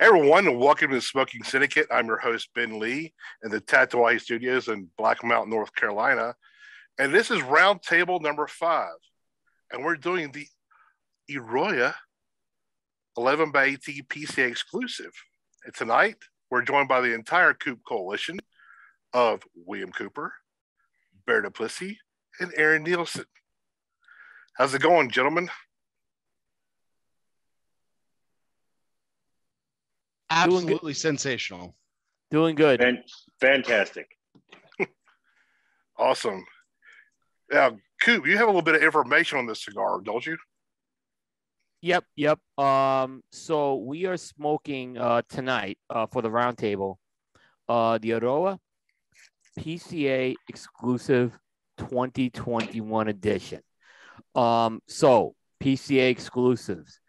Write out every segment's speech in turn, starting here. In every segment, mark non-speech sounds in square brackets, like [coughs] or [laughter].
Everyone, and welcome to the Smoking Syndicate. I'm your host, Ben Lee, in the Tatuai Studios in Black Mountain, North Carolina. And this is round table number five. And we're doing the Eiroa 11 by 18 PCA exclusive. And tonight, we're joined by the entire Coop Coalition of William Cooper, Bear Duplessis, and Erron Nielsen. How's it going, gentlemen? Absolutely sensational. Doing good. Fan- fantastic. [laughs] Awesome. Now, Coop, you have a little bit of information on this cigar, don't you? Yep, yep. Um, so we are smoking uh tonight uh for the roundtable, uh the Eiroa PCA exclusive 2021 edition. Um, so PCA exclusives.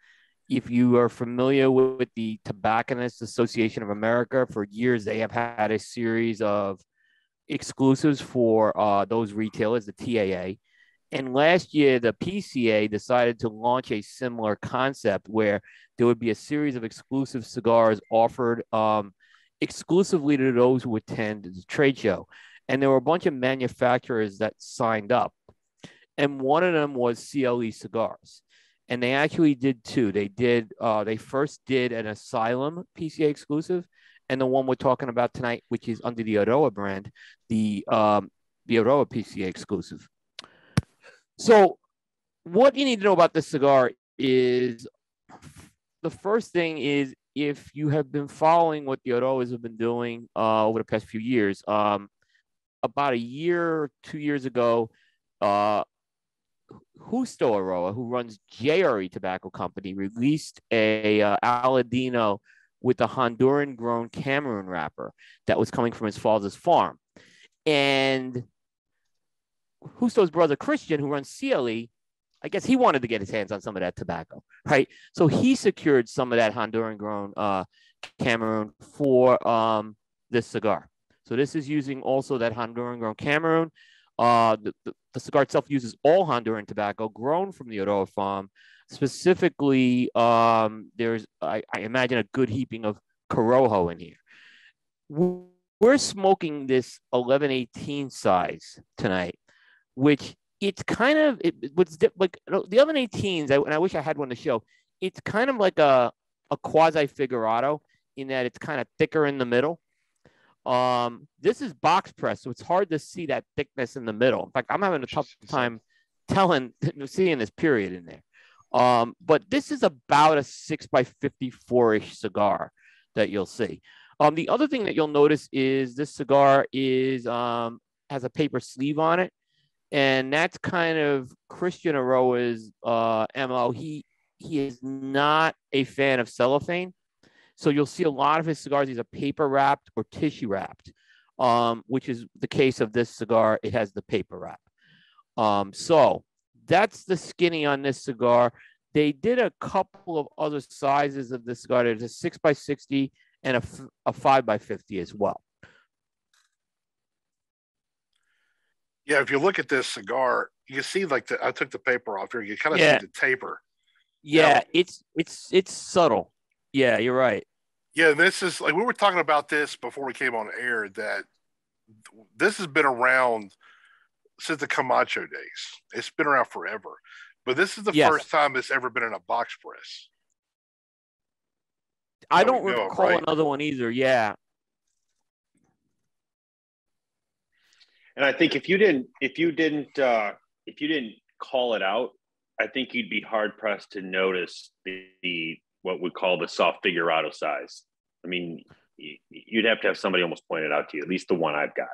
If you are familiar with the Tobacconists Association of America, for years they have had a series of exclusives for uh, those retailers, the TAA. And last year, the PCA decided to launch a similar concept where there would be a series of exclusive cigars offered um, exclusively to those who attend the trade show. And there were a bunch of manufacturers that signed up. And one of them was CLE Cigars. And they actually did two. They did, uh, they first did an Asylum PCA exclusive, and the one we're talking about tonight, which is under the Eiroa brand, the um, the Eiroa PCA exclusive. So, what you need to know about this cigar is the first thing is if you have been following what the Eiroas have been doing uh, over the past few years, um, about a year, two years ago, uh, Justo Eiroa, who runs JRE Tobacco Company, released a uh, Aladino with a Honduran grown Cameroon wrapper that was coming from his father's farm. And Justo's brother Christian, who runs CLE, I guess he wanted to get his hands on some of that tobacco, right? So he secured some of that Honduran grown uh, Cameroon for um, this cigar. So this is using also that Honduran grown Cameroon. Uh, the, the, cigar itself uses all Honduran tobacco grown from the Eiroa farm. Specifically, um, there's, I, I, imagine, a good heaping of Corojo in here. We're smoking this 1118 size tonight, which it's kind of, it, was like the 1118s, and I wish I had one to show. It's kind of like a, a quasi figurado in that it's kind of thicker in the middle um, this is box press, so it's hard to see that thickness in the middle. In fact, I'm having a tough time telling, [laughs] seeing this period in there. Um, but this is about a six by 54 ish cigar that you'll see. Um, the other thing that you'll notice is this cigar is um, has a paper sleeve on it, and that's kind of Christian Eiroa's uh, mo. He he is not a fan of cellophane, so you'll see a lot of his cigars, these are paper wrapped or tissue wrapped, um, which is the case of this cigar. It has the paper wrap. Um, so that's the skinny on this cigar. They did a couple of other sizes of this cigar. There's a six by 60 and a, a five by 50 as well. Yeah, if you look at this cigar, you see like the, I took the paper off here. You kind of yeah. see the taper. Yeah, it's it's it's subtle. Yeah, you're right. Yeah, this is like we were talking about this before we came on air that this has been around since the Camacho days. It's been around forever. But this is the yes. first time it's ever been in a box press. I don't recall right? another one either. Yeah. And I think if you didn't if you didn't uh if you didn't call it out, I think you'd be hard pressed to notice the, the what we call the soft figurado size. I mean, you'd have to have somebody almost point it out to you. At least the one I've got.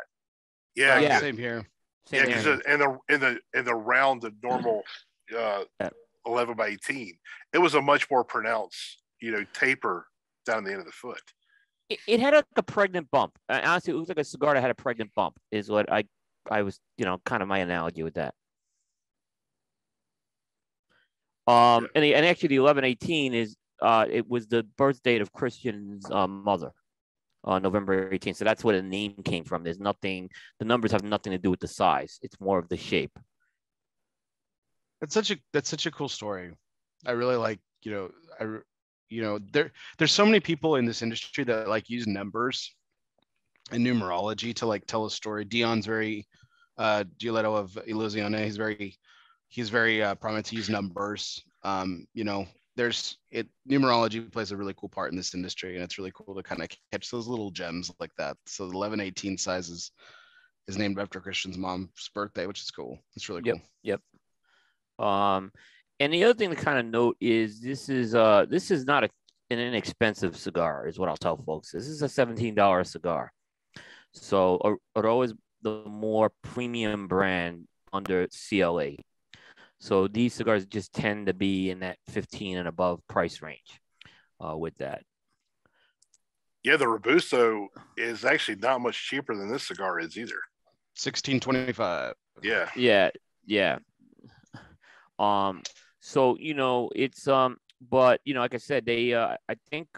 Yeah, yeah. same here. Same yeah, because in the in the in the round the normal [clears throat] uh, eleven by eighteen, it was a much more pronounced, you know, taper down the end of the foot. It, it had like a pregnant bump. Honestly, it looks like a cigar that had a pregnant bump. Is what I I was, you know, kind of my analogy with that. Um, and, the, and actually, the eleven eighteen is uh, it was the birth date of Christian's um, mother on uh, November 18th. So that's where the name came from. There's nothing, the numbers have nothing to do with the size. It's more of the shape. That's such a that's such a cool story. I really like, you know, I you know, there there's so many people in this industry that like use numbers and numerology to like tell a story. Dion's very uh Giolito of Illusione, he's very he's very uh, prominent to use numbers. Um, you know, there's it numerology plays a really cool part in this industry and it's really cool to kind of catch those little gems like that. So the 11 18 sizes is named after christian's mom's birthday which is cool. It's really cool. yep. Yep um and the other thing to kind of note is this is uh this is not a, an inexpensive cigar is what i'll tell folks. This is a $17 cigar. So Eiroa is the more premium brand under CLE so these cigars just tend to be in that 15 and above price range uh, with that. Yeah, the Robusto is actually not much cheaper than this cigar is either. 1625. Yeah. Yeah. Yeah. Um, so you know, it's um, but you know, like I said, they uh I think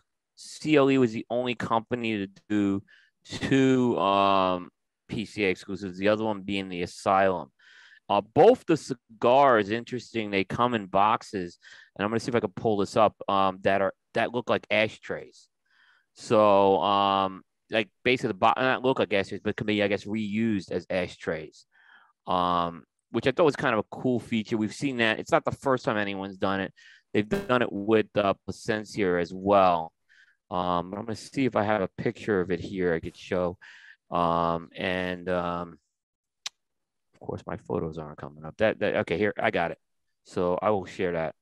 CLE was the only company to do two um PCA exclusives, the other one being the Asylum. Uh, both the cigars, interesting. They come in boxes, and I'm gonna see if I can pull this up. Um, that are that look like ashtrays. So, um, like basically the box not look like ashtrays, but can be I guess reused as ashtrays. Um, which I thought was kind of a cool feature. We've seen that. It's not the first time anyone's done it. They've done it with uh, Plasencia as well. Um, I'm gonna see if I have a picture of it here. I could show. Um, and um, course, my photos aren't coming up. That, that okay, here I got it. So I will share that.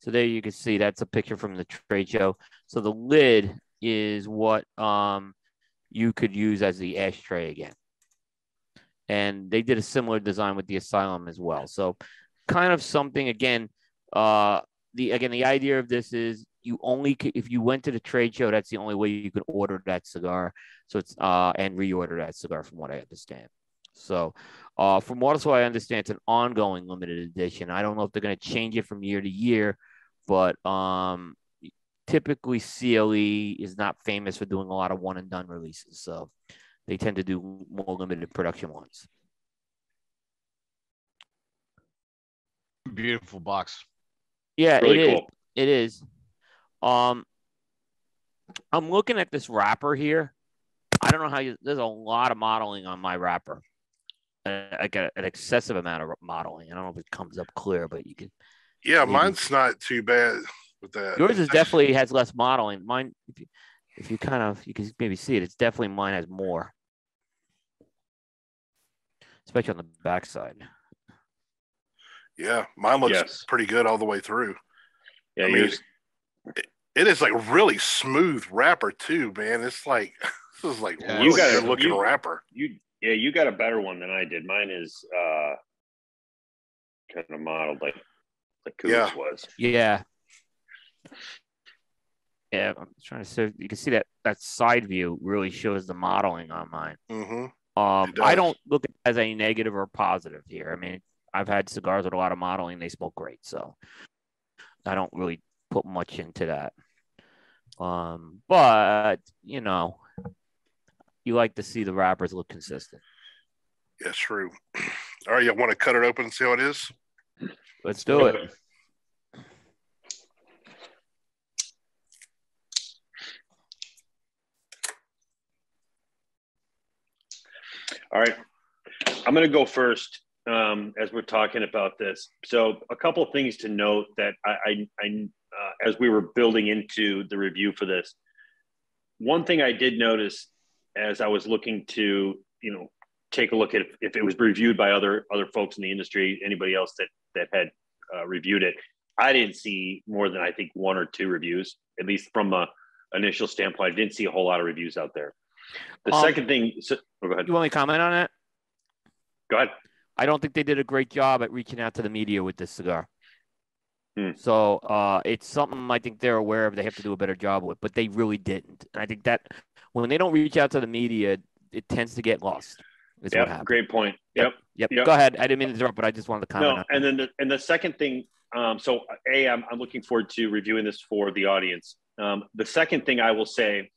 So there you can see that's a picture from the trade show. So the lid is what um, you could use as the ashtray again. And they did a similar design with the Asylum as well. So kind of something again. Uh, the again the idea of this is you only if you went to the trade show, that's the only way you could order that cigar. So it's uh and reorder that cigar, from what I understand. So, uh, from what also I understand, it's an ongoing limited edition. I don't know if they're going to change it from year to year, but um, typically CLE is not famous for doing a lot of one and done releases, so they tend to do more limited production ones. Beautiful box. Yeah, really it cool. is. It is. Um, I'm looking at this wrapper here. I don't know how you. There's a lot of modeling on my wrapper. I get an excessive amount of modeling. I don't know if it comes up clear, but you can. Yeah, maybe. mine's not too bad with that. Yours is definitely has less modeling. Mine, if you, if you kind of you can maybe see it, it's definitely mine has more, especially on the backside. Yeah, mine looks yes. pretty good all the way through. Yeah, I mean, it is like really smooth wrapper too, man. It's like [laughs] this is like yeah, really you got good looking you, wrapper. You yeah, you got a better one than I did. Mine is uh kind of modeled like like Coop's yeah. was. Yeah. Yeah, I'm trying to see. You can see that that side view really shows the modeling on mine. Mm-hmm. Um, I don't look at as a negative or positive here. I mean, I've had cigars with a lot of modeling; they smoke great, so I don't really put much into that. Um, but you know, you like to see the wrappers look consistent. Yeah, true. All right, you want to cut it open and see how it is? Let's do it. All right. I'm going to go first um, as we're talking about this. So, a couple of things to note that I, I, I uh, as we were building into the review for this, one thing I did notice as I was looking to, you know, take a look at if, if it was reviewed by other other folks in the industry, anybody else that that had uh, reviewed it, I didn't see more than I think one or two reviews, at least from a initial standpoint. I didn't see a whole lot of reviews out there. The um, second thing, so, oh, go ahead. You want me to comment on that? Go ahead. I don't think they did a great job at reaching out to the media with this cigar. Hmm. So uh, it's something I think they're aware of. They have to do a better job with, but they really didn't. And I think that when they don't reach out to the media, it tends to get lost. Yeah, great point. Yep. Yep. yep. Go ahead. I didn't mean to interrupt, but I just wanted to comment. No, and then the, and the second thing. Um, so a, I'm, I'm looking forward to reviewing this for the audience. Um, the second thing I will say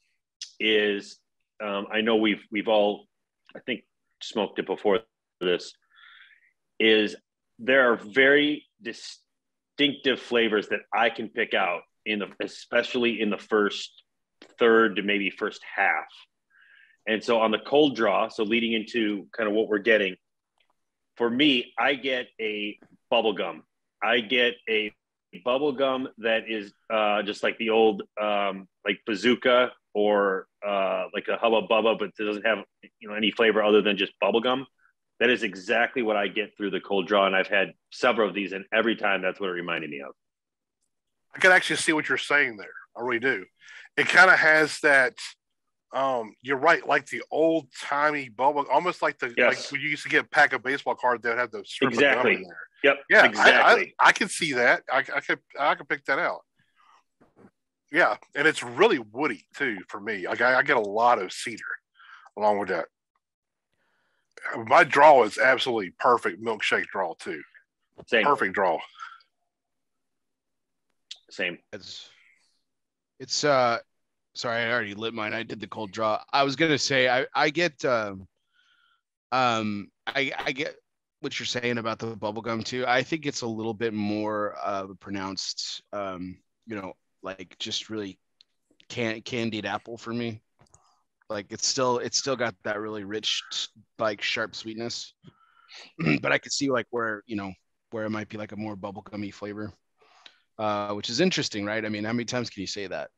is um, I know we've we've all I think smoked it before this is there are very distinctive flavors that I can pick out in the especially in the first third to maybe first half. And so on the cold draw, so leading into kind of what we're getting, for me, I get a bubble gum. I get a bubble gum that is uh, just like the old um, like bazooka or uh, like a hubba bubba, but it doesn't have you know any flavor other than just bubble gum. That is exactly what I get through the cold draw, and I've had several of these, and every time that's what it reminded me of. I can actually see what you're saying there. I really do. It kind of has that. Um, you're right, like the old timey bubble, almost like the Yes. like when you used to get a pack of baseball cards that had the strip Exactly. of gum in there. Yep. Yeah, exactly. I, I, I can see that. I, I could I could pick that out. Yeah, and it's really woody too for me. Like I, I get a lot of cedar along with that. My draw is absolutely perfect milkshake draw too. Same. Perfect draw. Same. It's it's uh sorry, I already lit mine. I did the cold draw. I was gonna say I I get um um I I get what you're saying about the bubblegum too. I think it's a little bit more of a pronounced um, you know, like just really can candied apple for me. Like it's still it's still got that really rich like sharp sweetness. [clears throat] but I could see like where, you know, where it might be like a more bubblegummy flavor uh, which is interesting, right? I mean, how many times can you say that?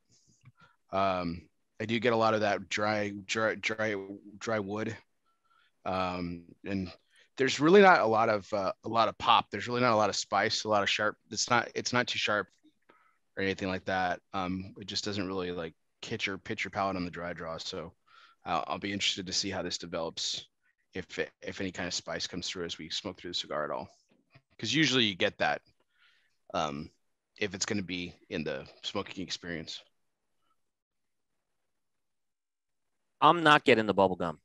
Um, I do get a lot of that dry, dry, dry, dry wood, um, and there's really not a lot of uh, a lot of pop. There's really not a lot of spice, a lot of sharp. It's not it's not too sharp or anything like that. Um, it just doesn't really like hit your pitch your palate on the dry draw. So I'll, I'll be interested to see how this develops, if it, if any kind of spice comes through as we smoke through the cigar at all, because usually you get that. Um, if it's going to be in the smoking experience. I'm not getting the bubble gum.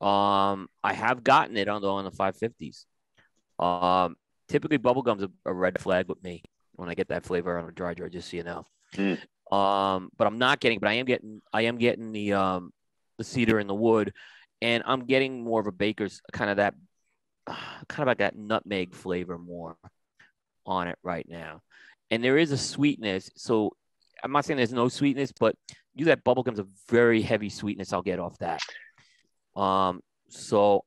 Um, I have gotten it on the on the 550s. Um, typically bubblegum's a, a red flag with me when I get that flavor on a dry draw, just so you know. Mm. Um, but I'm not getting, but I am getting, I am getting the um the cedar and the wood, and I'm getting more of a baker's kind of that, kind of like that nutmeg flavor more on it right now. And there is a sweetness. So I'm not saying there's no sweetness, but you that bubblegum's a very heavy sweetness I'll get off that. Um, so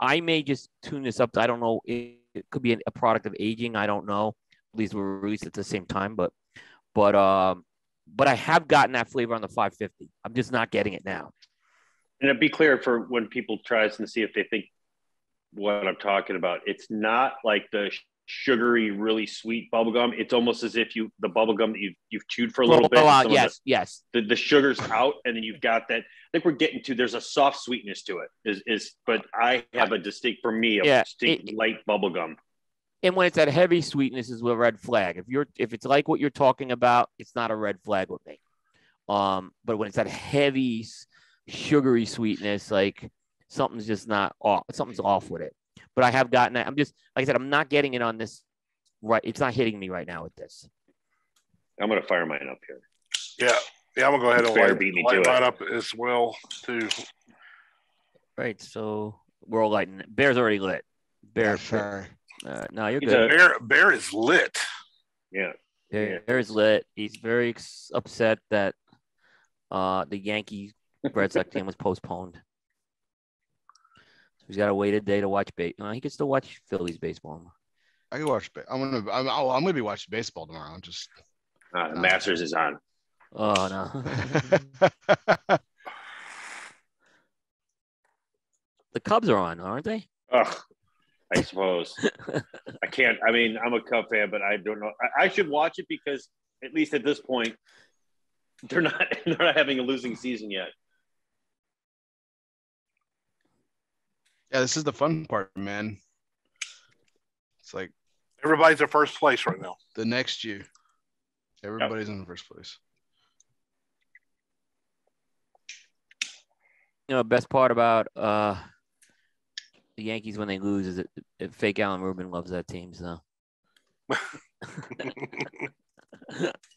I may just tune this up. I don't know. It, it could be a product of aging. I don't know. These were released at the same time, but but um, but I have gotten that flavor on the 550. I'm just not getting it now. And to be clear for when people tries and see if they think what I'm talking about, it's not like the sugary, really sweet bubblegum. It's almost as if you the bubblegum that you've you've chewed for a little bit. Uh, some of yes, yes. The, the, the sugar's out, and then you've got that. I think we're getting to there's a soft sweetness to it. Is is but I have a distinct for me a Yeah, distinct light bubblegum. And when it's that heavy sweetness is a red flag. If you're if it's like what you're talking about, it's not a red flag with me. Um, but when it's that heavy sugary sweetness, like something's just not off. Something's off with it. But I have gotten that. I'm just like I said, I'm not getting it on this. Right, it's not hitting me right now with this. I'm gonna fire mine up here. Yeah, yeah. I'm gonna go ahead and Fair light, beat me light to it. mine up as well too. Right, so we're all lighting. Bear's already lit. Bear, sure. Uh, no, you're He's good. a- Bear, Bear is lit. Yeah. Bear, is lit. He's very ex- upset that uh, the Yankee Red Sox game was postponed. So he's got to wait a day to watch base. Uh, he can still watch Phillies baseball. I can watch. I'm gonna. I'm, oh, I'm gonna be watching baseball tomorrow. I'm just. Uh, the Masters is on. Oh no, [laughs] the Cubs are on, aren't they? Ugh, I suppose. [laughs] I can't. I mean, I'm a Cub fan, but I don't know. I, I should watch it because at least at this point, they're not [laughs] they're not having a losing season yet. yeah, this is the fun part, man. It's like Everybody's in first place right now. the next year, everybody's in the first place. You know, best part about uh, the Yankees when they lose is that that fake Alan Rubin loves that team. So [laughs]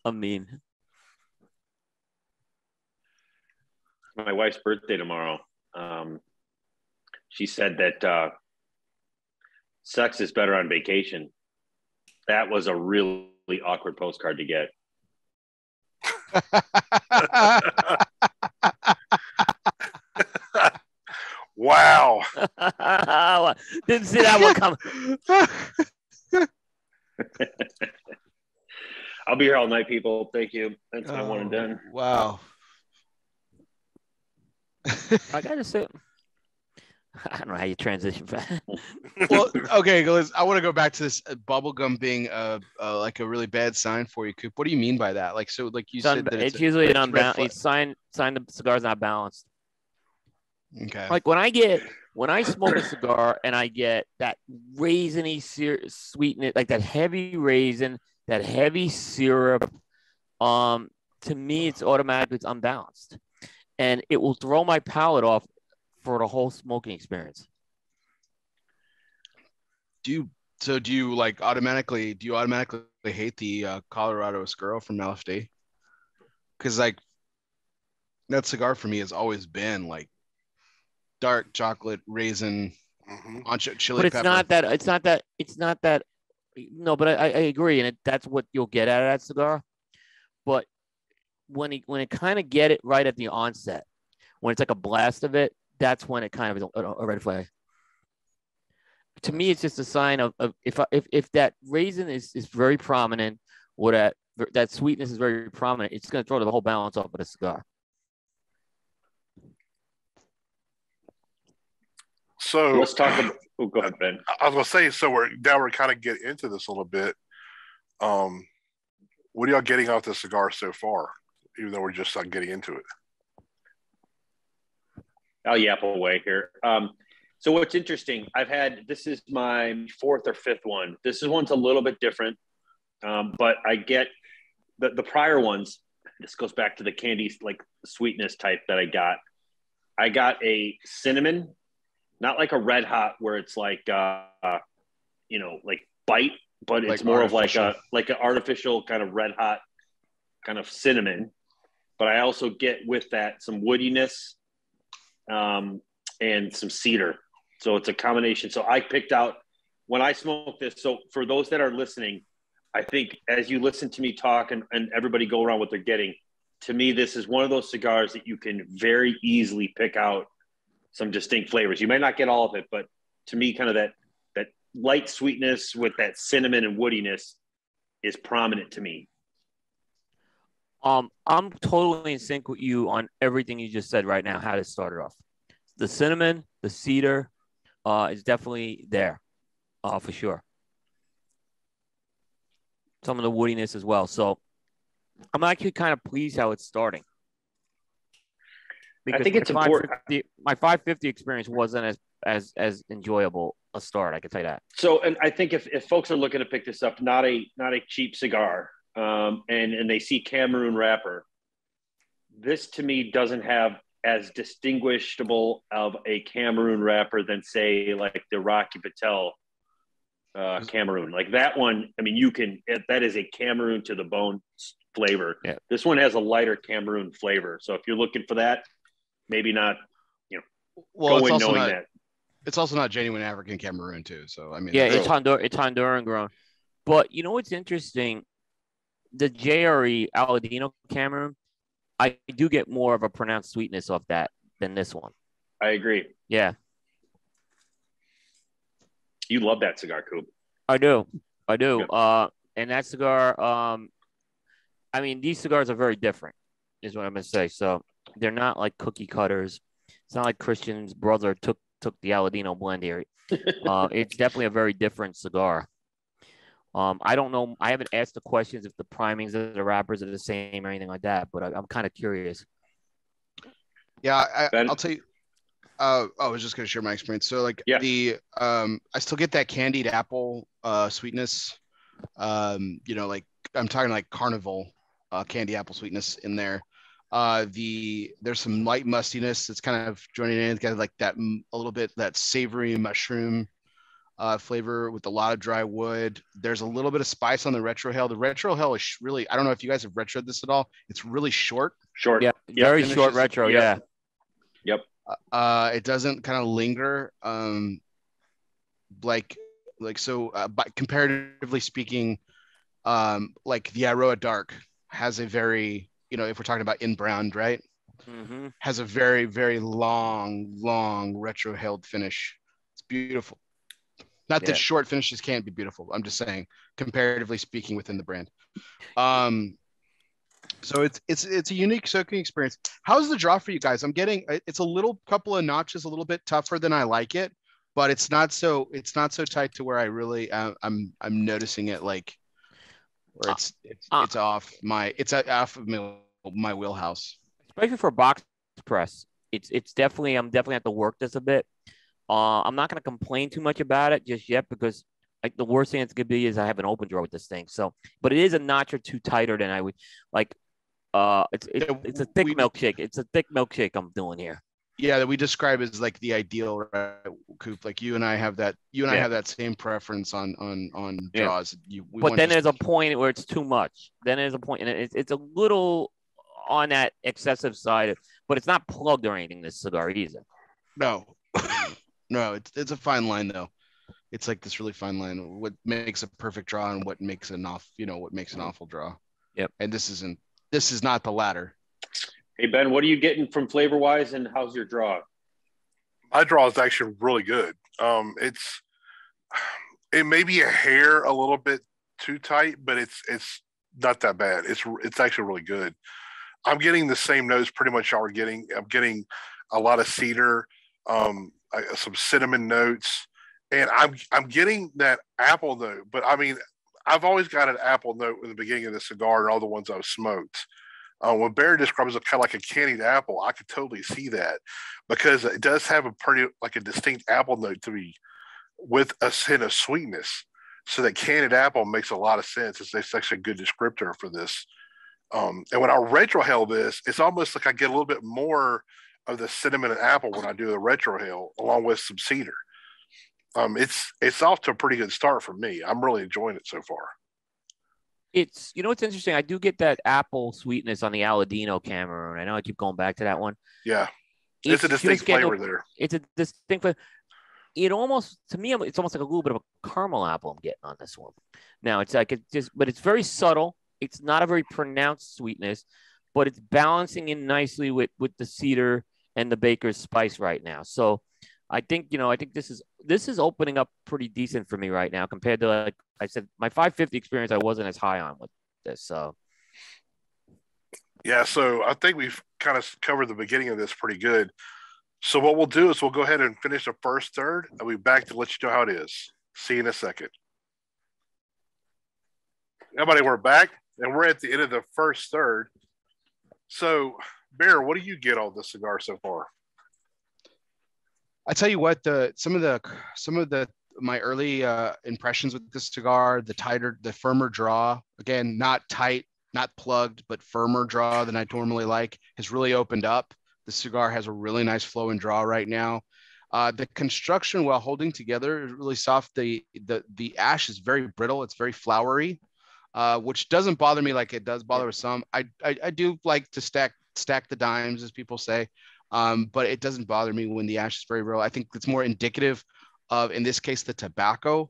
I mean, My wife's birthday tomorrow. Um, she said that uh, sex is better on vacation. That was a really awkward postcard to get. [laughs] wow. [laughs] Didn't see that one coming. [laughs] I'll be here all night, people. Thank you. That's my one and done. Oh, Wow. I gotta say, [laughs] I don't know how you transition fast. well, okay, Liz, I want to go back to this uh, bubblegum being a, uh, like a really bad sign for you, Coop. What do you mean by that? Like, so, like you It's, said, un- that it's it's, a- usually an unbalanced. It's sign sign the cigar's not balanced. Okay. Like when I get when I smoke a cigar and I get that raisiny ser- sweetness, like that heavy raisin, that heavy syrup. Um, to me, it's automatically it's unbalanced, and it will throw my palate off for the whole smoking experience. do you so do you like automatically do you automatically hate the uh, Colorado Oscuro from LFD? Because like that cigar for me has always been like dark chocolate raisin Mhm. ancho chili but it's pepper. not that. It's not that. It's not that. No, but I, I I agree, and it, that's what you'll get out of that cigar. But when it when it kind of get it right at the onset, when it's like a blast of it, that's when it kind of is a, a red flag. To me, it's just a sign of, of if I, if if that raisin is is very prominent, or that that sweetness is very prominent, it's going to throw the whole balance off of the cigar. So Let's talk about. Oh, go ahead, Ben. I was gonna say, so we're now we're kind of getting into this a little bit. Um, what are y'all getting off the cigar so far? Even though we're just not getting into it. I'll yap away here. Um, so what's interesting, I've had this is my fourth or fifth one. This is one's a little bit different, um, but I get the the prior ones. This goes back to the candy like sweetness type that I got. I got a cinnamon, not like a red hot where it's like uh, you know like bite, but it's Like more of like a like an artificial kind of red hot kind of cinnamon. But I also get with that some woodiness um, and some cedar. So it's a combination. So I picked out when I smoke this. So for those that are listening, I think as you listen to me talk and, and everybody go around what they're getting, to me, this is one of those cigars that you can very easily pick out some distinct flavors. You may not get all of it, but to me, kind of that that light sweetness with that cinnamon and woodiness is prominent to me. Um, I'm totally in sync with you on everything you just said right now. How to start it off, the cinnamon, the cedar, uh, is definitely there, uh, for sure. Some of the woodiness as well. So, I'm actually kind of pleased how it's starting. I think it's important- 550 My 550 experience wasn't as as as enjoyable a start. I can tell you that. So, and I think if, if folks are looking to pick this up, not a not a cheap cigar, um, and and they see Cameroon wrapper, this to me doesn't have as distinguishable of a Cameroon wrapper than say like the Rocky Patel uh, Cameroon. Like that one, I mean, you can that is a Cameroon to the bone flavor. Yeah. This one has a lighter Cameroon flavor. So if you're looking for that, maybe not well, go it's in knowing not that. it's also not genuine African Cameroon too. So I mean, Yeah, it's Hondur it's Honduran grown. But you know what's interesting? The JRE Aladino Cameroon, I do get more of a pronounced sweetness off that than this one. I agree. Yeah, You love that cigar, Coop. I do. I do. Yep. Uh and that cigar, um I mean these cigars are very different, is what I'm gonna say. So they're not like cookie cutters. It's not like Christian's brother took took the Aladino blend here. uh, [laughs] it's definitely a very different cigar. Um, I don't know. I haven't asked the questions if the primings of the wrappers are the same or anything like that, but I, I'm kind of curious. Yeah, I, I'll tell you. Uh, I was just gonna share my experience. So like Yeah. the um, I still get that candied apple uh sweetness. Um, you know, like I'm talking like carnival uh candy apple sweetness in there. Uh, the there's some light mustiness that's kind of joining in. It's got like that mm, a little bit that savory mushroom uh flavor with a lot of dry wood. There's a little bit of spice on the retrohale. The retrohale is really I don't know if you guys have retroed this at all. It's really short. Short. Yeah, Yeah, very finishes- short retro. yeah. Yep. uh it doesn't kind of linger um like Like so, uh, but comparatively speaking, um, like the Eiroa Dark has a very, you know, if we're talking about in brown, right? Mm-hmm. Has a very, very long, long retrohaled finish. It's beautiful. Not that short finishes can't be beautiful. I'm just saying, comparatively speaking, within the brand. Um, so it's it's it's a unique soaking experience. How's the draw for you guys? I'm getting it's a little couple of notches, a little bit tougher than I like it, but it's not so it's not so tight to where I really uh, I'm I'm noticing it like where it's it's, Uh, it's off my it's off of my, my wheelhouse. especially for box press. It's it's definitely I'm definitely have to work this a bit. Uh, I'm not gonna complain too much about it just yet because like the worst thing it's gonna be is I have an open draw with this thing. So, but it is a notch or two tighter than I would like. Uh, it's it, it's a thick milkshake. It's a thick milkshake I'm doing here. Yeah, that we describe as like the ideal right, coop. Like you and I have that you and I have that same preference on on on Yeah. draws. You, we but then there's a point where it's too much. Then there's a point, and it's it's a little on that excessive side, but it's not plugged or anything. This cigar either. No, [coughs] no, it's it's a fine line though. It's like this really fine line. What makes a perfect draw and what makes an off, you know, what makes an mm-hmm. awful draw. Yep. And this isn't. This is not the latter. Hey Ben, what are you getting from flavor wise, and how's your draw? my draw is actually really good. Um, it's it may be a hair a little bit too tight, but it's it's not that bad. It's it's actually really good. I'm getting the same notes pretty much y'all are getting. I'm getting a lot of cedar, um, some cinnamon notes, and I'm I'm getting that apple note. But I mean, I've always got an apple note in the beginning of the cigar and all the ones I've smoked. Uh, when Barry describes it kind of like a candied apple, I could totally see that because it does have a pretty like a distinct apple note to me with a hint of sweetness. So that candied apple makes a lot of sense. It's, it's actually a good descriptor for this. Um, and when I retrohale this, it's almost like I get a little bit more of the cinnamon and apple when I do the retrohale, along with some cedar. Um, it's it's off to a pretty good start for me. I'm really enjoying it so far. It's you know what's interesting. I do get that apple sweetness on the Aladino Cameroon. I know I keep going back to that one. Yeah, it's, a just distinct flavor there. It's a distinct flavor. It almost to me, it's almost like a little bit of a caramel apple I'm getting on this one. Now it's like it just, but it's very subtle. It's not a very pronounced sweetness, but it's balancing in nicely with with the cedar and the baker's spice right now. So I think you know I think this is this is opening up pretty decent for me right now compared to like I said my 550 experience I wasn't as high on with this. So Yeah, so I think we've kind of covered the beginning of this pretty good. So what we'll do is we'll go ahead and finish the first third, and we'll be back to let you know how it is. See you in a second. Everybody, we're back, and we're at the end of the first third. So, Bear, what do you get on this cigar so far? I tell you what, the some of the some of the my early uh, impressions with this cigar, the tighter, the firmer draw, again, not tight, not plugged, but firmer draw than I normally like, has really opened up. The cigar has a really nice flow and draw right now. Uh, the construction while holding together is really soft. The the the ash is very brittle. It's very flowery, uh, which doesn't bother me like it does bother some. I, I I do like to stack stack the dimes, as people say um, but it doesn't bother me when the ash is very real. I think it's more indicative of, in this case, the tobacco,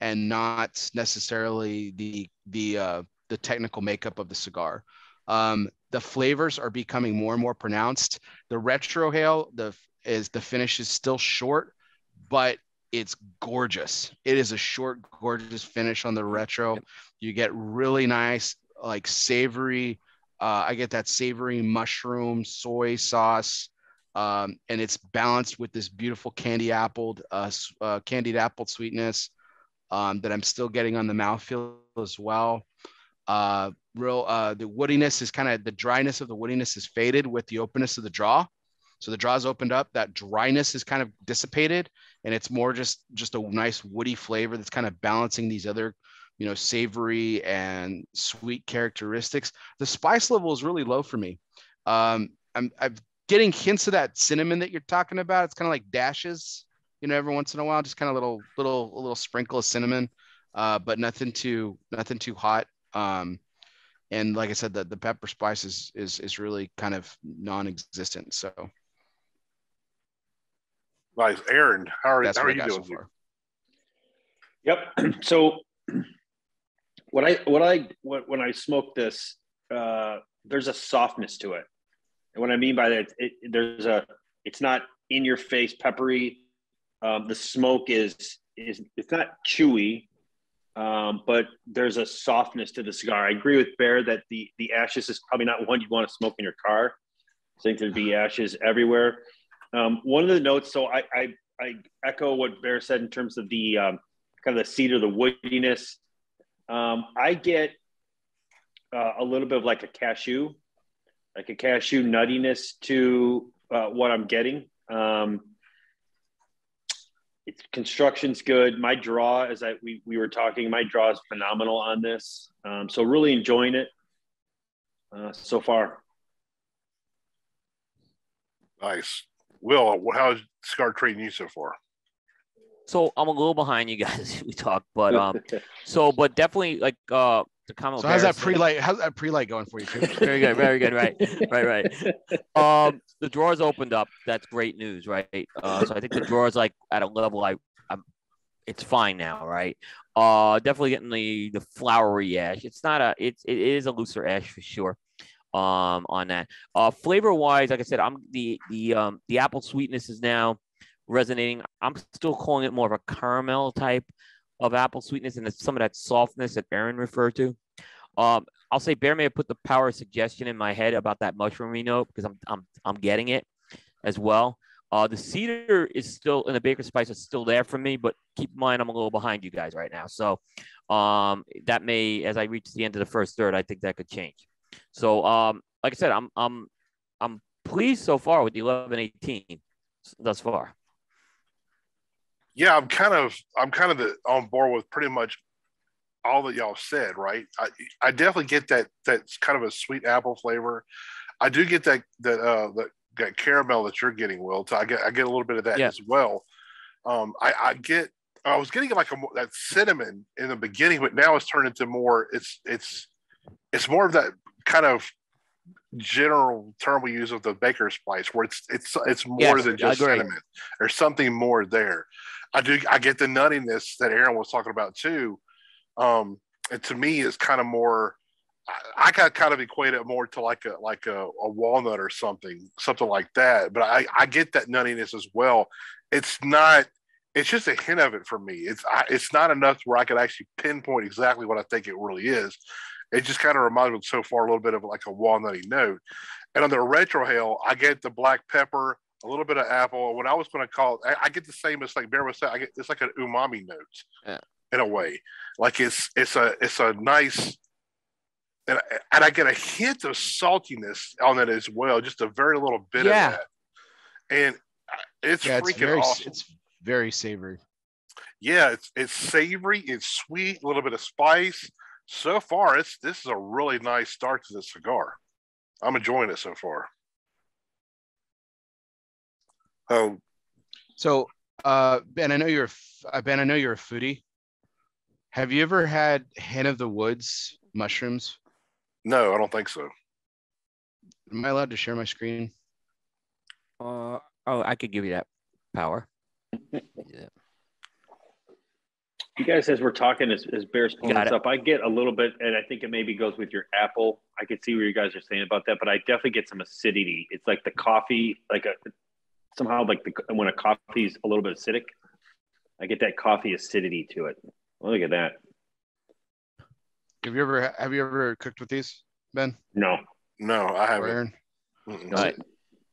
and not necessarily the the uh, the technical makeup of the cigar. Um, the flavors are becoming more and more pronounced. The retrohale, the is the finish is still short, but it's gorgeous. It is a short, gorgeous finish on the retro. You get really nice, like savory. Uh, I get that savory mushroom soy sauce, um, and it's balanced with this beautiful candy appled, uh, uh, candied apple sweetness um, that I'm still getting on the mouthfeel as well. Uh, real, uh, the woodiness is kind of the dryness of the woodiness is faded with the openness of the draw. So the draw's opened up, that dryness is kind of dissipated, and it's more just just a nice woody flavor that's kind of balancing these other, you know, savory and sweet characteristics. The spice level is really low for me. Um, I'm I'm getting hints of that cinnamon that you're talking about. It's kind of like dashes, you know, every once in a while, just kind of little little a little sprinkle of cinnamon, uh, but nothing too nothing too hot. Um, and like I said, the, the pepper spice is, is is really kind of non-existent. So Nice, Erron. How are, that's how are you doing? so. Yep. [clears throat] So [clears throat] what I what I what, when I smoke this, uh, there's a softness to it, and what I mean by that, it, there's a it's not in your face peppery. Um, the smoke is is it's not chewy, um, but there's a softness to the cigar. I agree with Bear that the the ashes is probably not one you want to smoke in your car. I think there'd be ashes everywhere. Um, one of the notes, so I, I, I echo what Bear said in terms of the um, kind of the cedar, the woodiness. Um, I get uh, a little bit of like a cashew, like a cashew nuttiness to uh, what I'm getting. Um, it's construction's good. My draw, as I we, we were talking, my draw is phenomenal on this. Um, so really enjoying it uh, so far. Nice. Will, how's Scar treating you so far? So I'm a little behind you guys. [laughs] We talked, but um, [laughs] so but definitely like uh the comment. So how's that pre light? How's that pre light going for you? [laughs] very good, very good. Right, right, right. [laughs] Um, the drawers opened up. That's great news, right? Uh, so I think the drawers like at a level I, I'm, it's fine now, right? Uh, definitely getting the the flowery ash. It's not a, it's it is a looser ash for sure. Um, on that. Uh, flavor wise, like I said, I'm the the um the apple sweetness is now resonating. I'm still calling it more of a caramel type of apple sweetness and some of that softness that Erron referred to. Um, I'll say Bear may have put the power suggestion in my head about that mushroomy note because I'm I'm I'm getting it as well. Uh, the cedar is still and the baker spice is still there for me, but keep in mind I'm a little behind you guys right now. So um, that may, as I reach the end of the first third, I think that could change. So um, like I said, I'm I'm I'm pleased so far with the 11 18 thus far yeah, I'm kind of I'm kind of the, on board with pretty much all that y'all said. Right, I I definitely get that that's kind of a sweet apple flavor. I do get that that uh that, that caramel that you're getting, Will. So I get I get a little bit of that yeah. as well. Um, I, I get I was getting like a that cinnamon in the beginning, but now it's turned into more. It's it's it's more of that kind of general term we use of the baker's spice, where it's it's it's more yes, than just cinnamon. There's something more there. I do I get the nuttiness that Erron was talking about too. Um, and to me, it's kind of more. I, I kind of equate it more to like a like a, a, walnut or something, something like that. But I, I get that nuttiness as well. It's not. It's just a hint of it for me. It's I, it's not enough where I could actually pinpoint exactly what I think it really is. It just kind of reminds me so far a little bit of like a walnutty note. And on the retrohale, I get the black pepper, a little bit of apple. What I was going to call, I, I, get the same as like Bear was saying. I get it's like an umami note yeah. in a way. Like it's it's a it's a nice, and and I get a hint of saltiness on it as well, just a very little bit yeah. of that, and it's yeah, freaking it's very, awesome. It's very savory. Yeah, it's it's savory. It's sweet, a little bit of spice. So far, it's this is a really nice start to the cigar. I'm enjoying it so far. Oh, so uh, Ben, I know you're uh, Ben. I know you're a foodie. Have you ever had hen of the woods mushrooms? No, I don't think so. Am I allowed to share my screen? Uh oh, I could give you that power. yeah. You guys, as we're talking, as, as Bear's pulling this up, I get a little bit, and I think it maybe goes with your apple. I could see what you guys are saying about that, but I definitely get some acidity. It's like the coffee, like a somehow like the, when a coffee is a little bit acidic, I get that coffee acidity to it. Look at that. Have you ever have you ever cooked with these, Ben? No, no, I haven't. No, I,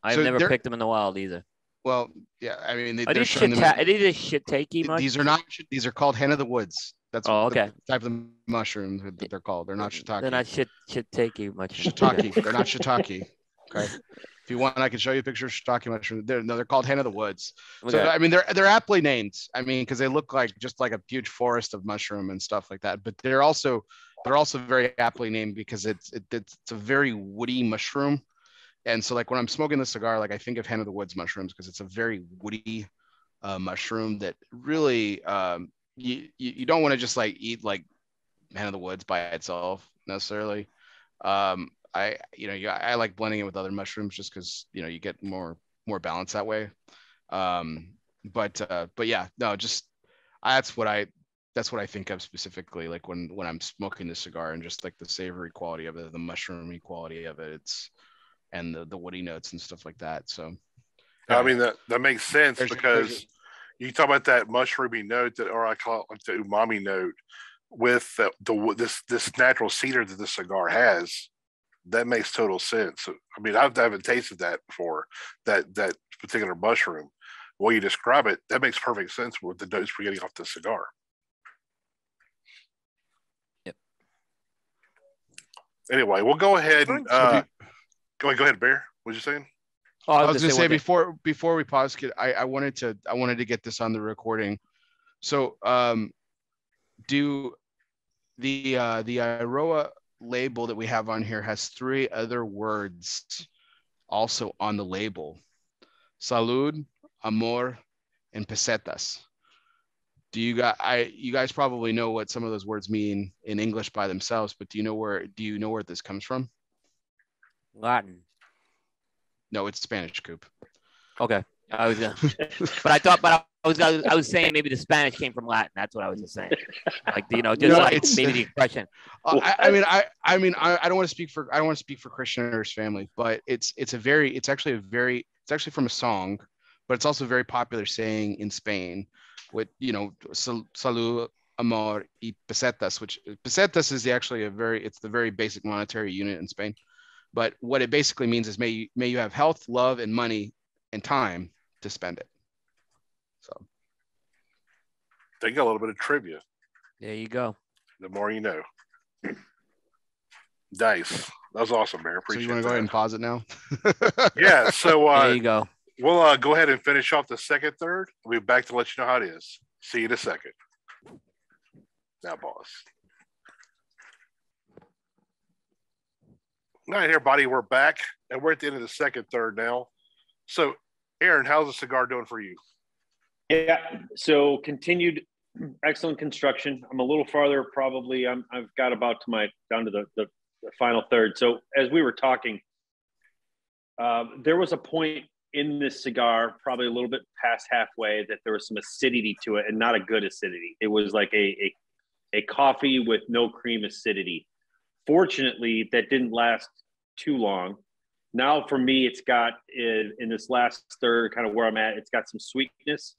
I've so never picked them in the wild either. Well, yeah, I mean, they, are these shit, ta- are these shit takey much? These are not. These are called hen of the woods. That's oh, okay. type of mushroom that they're called. They're not shiitake. They're not shit shit takey much. Shiitake. they're not shiitake. Okay. If you want, I can show you pictures, shiitake. They're no, they're called hen of the woods. Okay. So I mean, they're they're aptly named. I mean, because they look like just like a huge forest of mushroom and stuff like that. But they're also they're also very aptly named because it's it, it's, it's a very woody mushroom. And so like when I'm smoking the cigar, like I think of hen of the woods mushrooms because it's a very woody uh, mushroom that really um, you, you you don't want to just like eat like hen of the woods by itself necessarily. Um, I you know I like blending it with other mushrooms just because you know you get more more balance that way. Um, but uh, but yeah, no, just that's what I that's what I think of specifically, like when when I'm smoking the cigar and just like the savory quality of it, the mushroomy quality of it. It's and the the woody notes and stuff like that. So, I mean that that makes sense There's- because there's- you talk about that mushroomy note that, or I call it like the umami note, with the, the this this natural cedar that the cigar has. That makes total sense. I mean, I've, I haven't tasted that before. That that particular mushroom. The way you describe it, that makes perfect sense with the notes we're getting off the cigar. Yep. Anyway, we'll go ahead and uh, be- go, go ahead, Bear. What you saying? Oh, I was gonna say one thing. before before we pause, kid, I, I wanted to I wanted to get this on the recording. So um do the uh the Eiroa label that we have on here has three other words also on the label. Salud, amor, and pesetas. Do you guys I you guys probably know what some of those words mean in English by themselves, but do you know where do you know where this comes from? Latin. No, it's Spanish, Coop. Okay. I was, uh, but I thought, but I was, I was, I was saying maybe the Spanish came from Latin. That's what I was just saying. Like you know, [laughs] just No, like it's- maybe the expression. Uh, I, I mean, I, I mean, I, I don't want to speak for, I don't want to speak for Christian or his family, but it's, it's a very, it's actually a very, it's actually from a song, but it's also a very popular saying in Spain, with you know, sal, salud, amor, y pesetas, which pesetas is actually a very, it's the very basic monetary unit in Spain, but what it basically means is may you, may you have health, love, and money and time to spend it. So They got a little bit of trivia. There you go. The more you know. [clears throat] Dice. That was awesome, Bear. so Appreciate you want to go ahead and pause it now? [laughs] yeah. So uh, There you go. we'll uh, go ahead and finish off the second third. We'll be back to let you know how it is. See you in a second. Now, boss. All right, everybody, we're back, and we're at the end of the second third now. So, Erron, how's the cigar doing for you? Yeah. So continued excellent construction. I'm a little farther, probably. I'm, I've got about to my down to the, the, the final third. So as we were talking, uh, there was a point in this cigar, probably a little bit past halfway, that there was some acidity to it, and not a good acidity. It was like a a, a coffee with no cream acidity. Fortunately, that didn't last too long. Now, for me, it's got in, in this last third, kind of where I'm at, it's got some sweetness.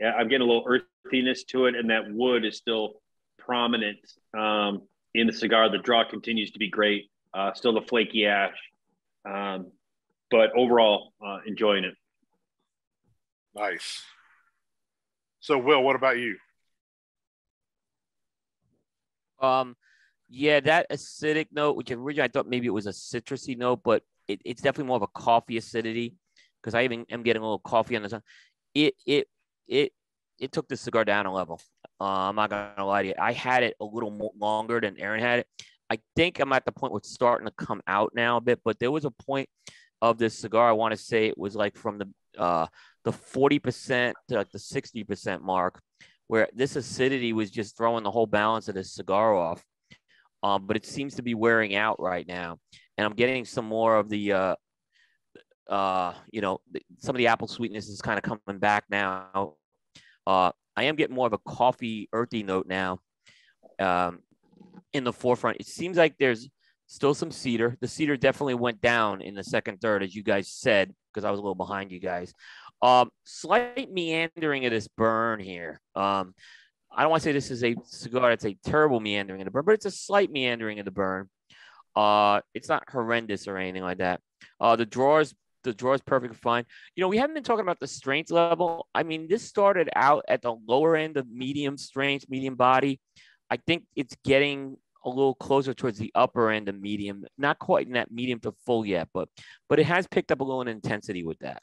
Yeah, I'm getting a little earthiness to it, and that wood is still prominent um, in the cigar. The draw continues to be great. Uh, still the flaky ash, um, but overall, uh, enjoying it. Nice. So, Will, what about you? Um, yeah, that acidic note, which originally I thought maybe it was a citrusy note, but it, it's definitely more of a coffee acidity because I even am getting a little coffee on the tongue. It it it it took the cigar down a level. Uh, I'm not gonna lie to you. I had it a little more longer than Erron had it. I think I'm at the point where it's starting to come out now a bit, but there was a point of this cigar. I want to say it was like from the uh the 40% to like the 60% mark, where this acidity was just throwing the whole balance of this cigar off. Um, but it seems to be wearing out right now, and I'm getting some more of the, uh, uh, you know, some of the apple sweetness is kind of coming back now. Uh, I am getting more of a coffee earthy note now, um, in the forefront. It seems like there's still some cedar. The cedar definitely went down in the second third, as you guys said, because I was a little behind you guys. Um, slight meandering of this burn here. Um, I don't want to say this is a cigar that's a terrible meandering of the burn, but it's a slight meandering of the burn. Uh, it's not horrendous or anything like that. Uh, the drawers, the draw is perfectly fine. You know, we haven't been talking about the strength level. I mean, this started out at the lower end of medium strength, medium body. I think it's getting a little closer towards the upper end of medium, not quite in that medium to full yet, but but it has picked up a little in intensity with that.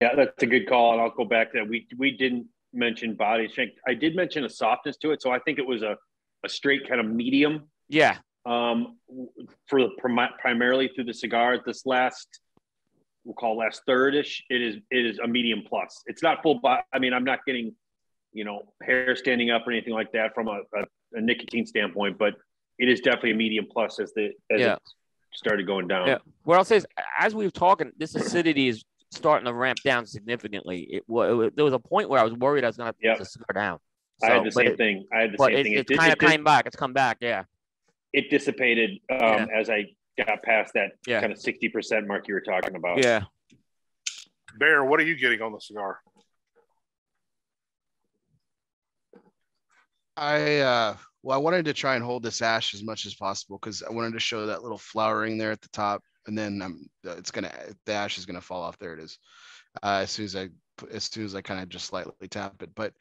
Yeah, that's a good call, and I'll go back to that. We we didn't mention body strength. I did mention a softness to it, so I think it was a, a straight kind of medium Yeah, um, for the primarily through the cigar. This last, we'll call last thirdish, it is it is a medium plus. It's not full body. I mean, I'm not getting, you know, hair standing up or anything like that from a, a, a nicotine standpoint, but it is definitely a medium plus as the as Yeah. it started going down. Yeah. What I'll say is, as we were talking, this acidity is starting to ramp down significantly. It, it, there was a point where I was worried I was going to have to cigar down. I had the same it- thing. I had the same it, thing. it's did- kind of coming back. It's come back. Yeah. It dissipated um, Yeah. as I got past that Yeah. kind of 60% mark you were talking about. Yeah. Bear, what are you getting on the cigar? I uh well, I wanted to try and hold this ash as much as possible because I wanted to show that little flowering there at the top, and then um, it's gonna the ash is gonna fall off. There it is. Uh, as soon as I as soon as I kind of just slightly tap it, but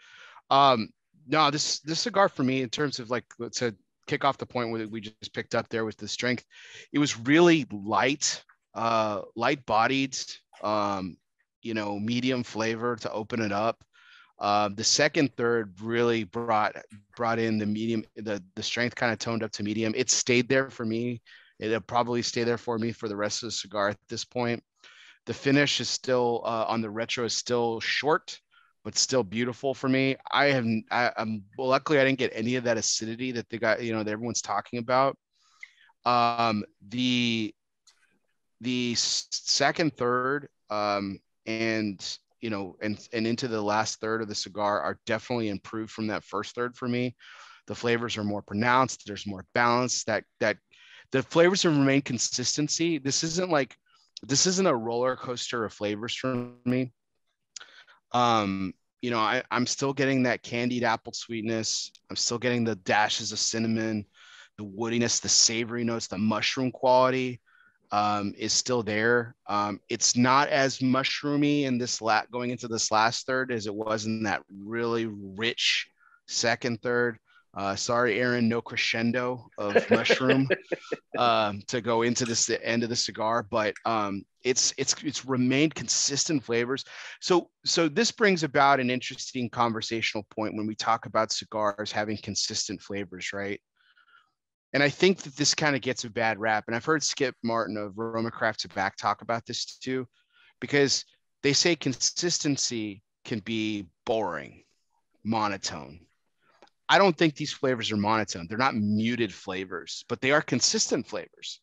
um no, this this cigar for me in terms of like to kick off the point where we just picked up there with the strength, it was really light, uh, light bodied, um, you know, medium flavor to open it up. Uh, the second third really brought brought in the medium the the strength kind of toned up to medium. It stayed there for me. It'll probably stay there for me for the rest of the cigar at this point. The finish is still uh, on the retro is still short but still beautiful for me i have I, i'm well, luckily i didn't get any of that acidity that they got you know that everyone's talking about um the the second third um and you know, and and into the last third of the cigar are definitely improved from that first third for me. The flavors are more pronounced. There's more balance. That that the flavors have remained consistency. This isn't like this isn't a roller coaster of flavors for me. Um, you know, I, I'm still getting that candied apple sweetness. I'm still getting the dashes of cinnamon, the woodiness, the savory notes, the mushroom quality um, is still there. Um, it's not as mushroomy in this lat going into this last third as it was in that really rich second third. Uh, sorry, Erron, no crescendo of [laughs] mushroom um, to go into this the end of the cigar, but um, it's it's it's remained consistent flavors. So so this brings about an interesting conversational point when we talk about cigars having consistent flavors, right? And I think that this kind of gets a bad rap. And I've heard Skip Martin of RoMa Craft Tobacco talk about this too, because they say consistency can be boring, monotone. I don't think these flavors are monotone. They're not muted flavors, but they are consistent flavors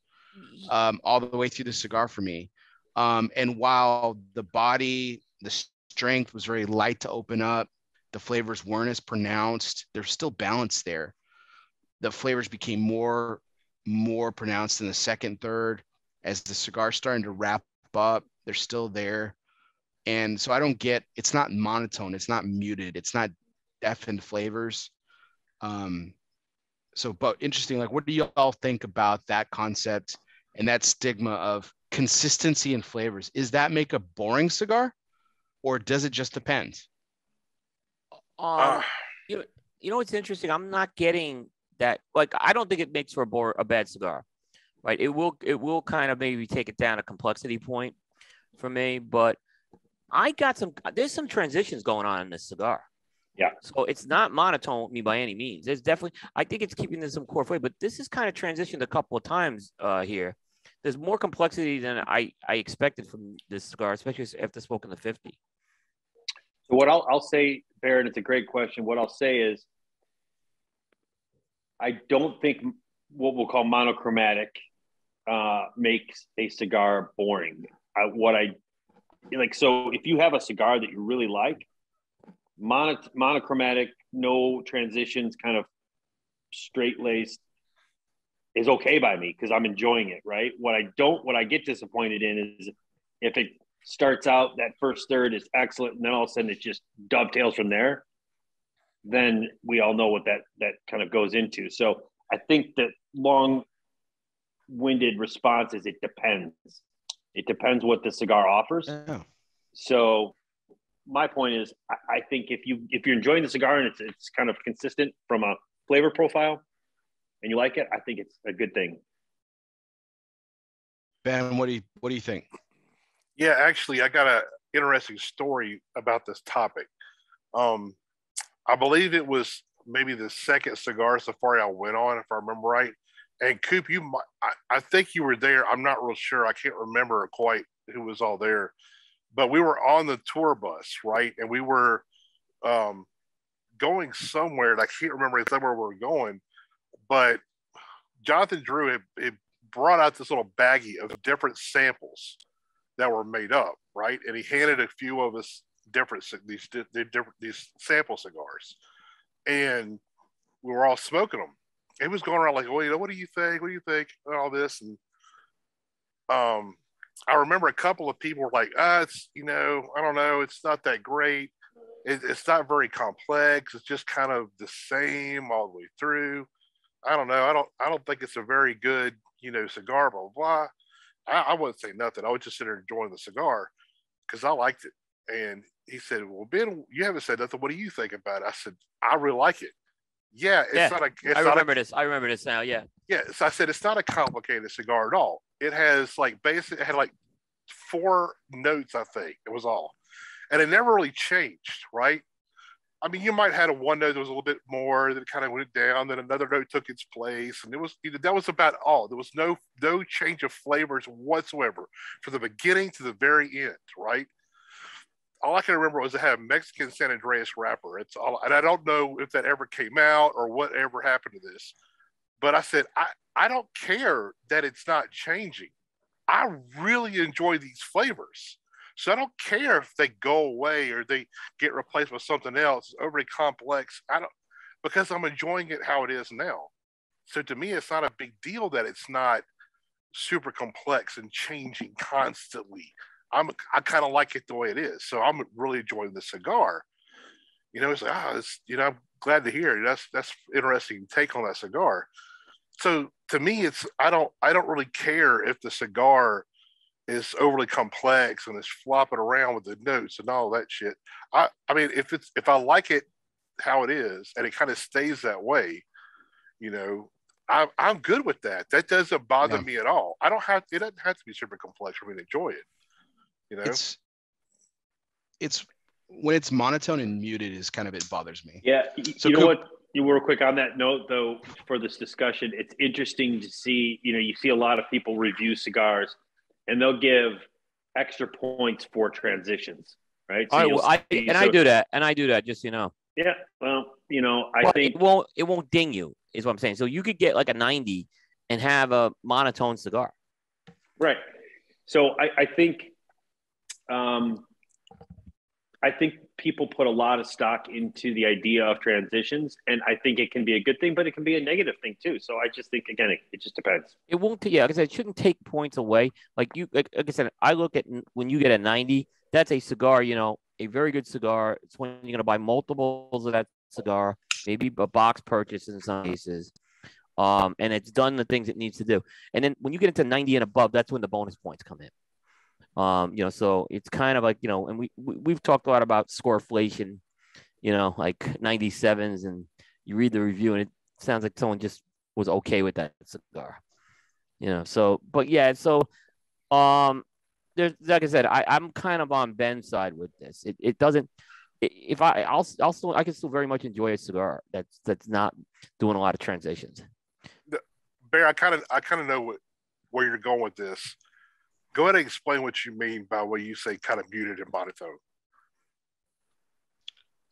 um, all the way through the cigar for me. Um, and while the body, the strength was very light to open up, the flavors weren't as pronounced. There's still balance there the flavors became more more pronounced in the second third as the cigar starting to wrap up they're still there and so i don't get it's not monotone it's not muted it's not deafened flavors um so but interesting like what do you all think about that concept and that stigma of consistency in flavors is that make a boring cigar or does it just depend Um, Uh, you, you know what's interesting? I'm not getting that. Like, I don't think it makes for a, bore, a bad cigar, right? It will it will kind of maybe take it down a complexity point for me, but I got some. There's some transitions going on in this cigar. Yeah. So it's not monotone with me by any means. There's definitely. I think it's keeping this some core flavor, but this is kind of transitioned a couple of times uh, here. There's more complexity than I I expected from this cigar, especially after smoking the 50. So what I'll, I'll say, Baron, it's a great question. What I'll say is, I don't think what we'll call monochromatic uh, makes a cigar boring. I, what I like, so if you have a cigar that you really like, mono, monochromatic, no transitions, kind of straight laced, is okay by me because I'm enjoying it. Right. What I don't, what I get disappointed in is if it starts out that first third is excellent and then all of a sudden it just dovetails from there then we all know what that that kind of goes into so i think that long winded response is it depends it depends what the cigar offers yeah so my point is I, I think if you if you're enjoying the cigar and it's it's kind of consistent from a flavor profile and you like it i think it's a good thing ben what do you what do you think Yeah, actually, I got a interesting story about this topic. Um, I believe it was maybe the second cigar safari I went on, if I remember right. And Coop, you, might, I, I think you were there. I'm not real sure. I can't remember quite who was all there, but we were on the tour bus, right? And we were um, going somewhere, and I can't remember exactly where we were going, but Jonathan Drew had, had brought out this little baggie of different samples that were made up, right? And he handed a few of us different these different these sample cigars, and we were all smoking them. It was going around like, "Well, you know, what do you think? What do you think? And all this." And um, I remember a couple of people were like, "Ah, it's you know, I don't know, it's not that great. It, it's not very complex. It's just kind of the same all the way through. I don't know. I don't. I don't think it's a very good, you know, cigar. Blah blah. blah. I, I wouldn't say nothing. I would just sit there enjoying the cigar because I liked it. And he said, "Well, Ben, you haven't said nothing. What do you think about it?" I said, "I really like it." Yeah, it's Yeah, not a. It's I remember a, this. I remember this now. Yeah. Yeah, so I said it's not a complicated cigar at all. It has like basic. It had like four notes, I think. It was all, and it never really changed, right? I mean, you might have had a one note that was a little bit more, that kind of went down, then another note took its place, and it was that was about all. There was no no change of flavors whatsoever from the beginning to the very end, right? All I can remember was it had a Mexican San Andrés wrapper. It's all, and I don't know if that ever came out or whatever happened to this. But I said, I, I don't care that it's not changing. I really enjoy these flavors. So I don't care if they go away or they get replaced with something else overly complex. I don't because I'm enjoying it how it is now. So to me, it's not a big deal that it's not super complex and changing constantly. I'm I kind of like it the way it is. So I'm really enjoying the cigar. You know, it's like, ah, it's, you know, I'm glad to hear it. That's that's interesting take on that cigar. So to me, it's I don't I don't really care if the cigar is overly complex and is flopping around with the notes and all that shit. I I mean, if it's if I like it how it is and it kind of stays that way, you know, I'm I'm good with that. That doesn't bother Yeah. me at all. I don't have it doesn't have to be super complex for me to enjoy it. You know, It's it's when it's monotone and muted is kind of it bothers me. Yeah, y- So you know Coop- what? You real quick on that note, though, for this discussion, it's interesting to see. You know, you see a lot of people review cigars, and they'll give extra points for transitions, right? So I, you'll I see- and I do that, and I do that. Just so you know, Yeah, well, you know, I But think it won't it won't ding you. Is what I'm saying. So you could get like a 90 and have a monotone cigar. Right. So I, I think, um, I think people put a lot of stock into the idea of transitions, and I think it can be a good thing, but it can be a negative thing too. So I just think again, it, it just depends. It won't. Yeah, like I said, it shouldn't take points away. Like you, like, like I said, I look at when you get a 90. That's a cigar. You know, a very good cigar. It's when you're gonna buy multiples of that cigar, maybe a box purchase in some cases. Um, and it's done the things it needs to do. And then when you get into 90 and above, that's when the bonus points come in. Um, you know, so it's kind of like, you know, and we, we we've talked a lot about scoreflation, you know, like 97s, and you read the review and it sounds like someone just was okay with that cigar. You know, so but yeah, so um there's like I said, I, I'm kind of on Ben's side with this. It it doesn't if I I'll I'll still I can still very much enjoy a cigar that's that's not doing a lot of transitions. Bear, I kind of I kind of know what where you're going with this. Go ahead and explain what you mean by what you say kind of muted and monotone.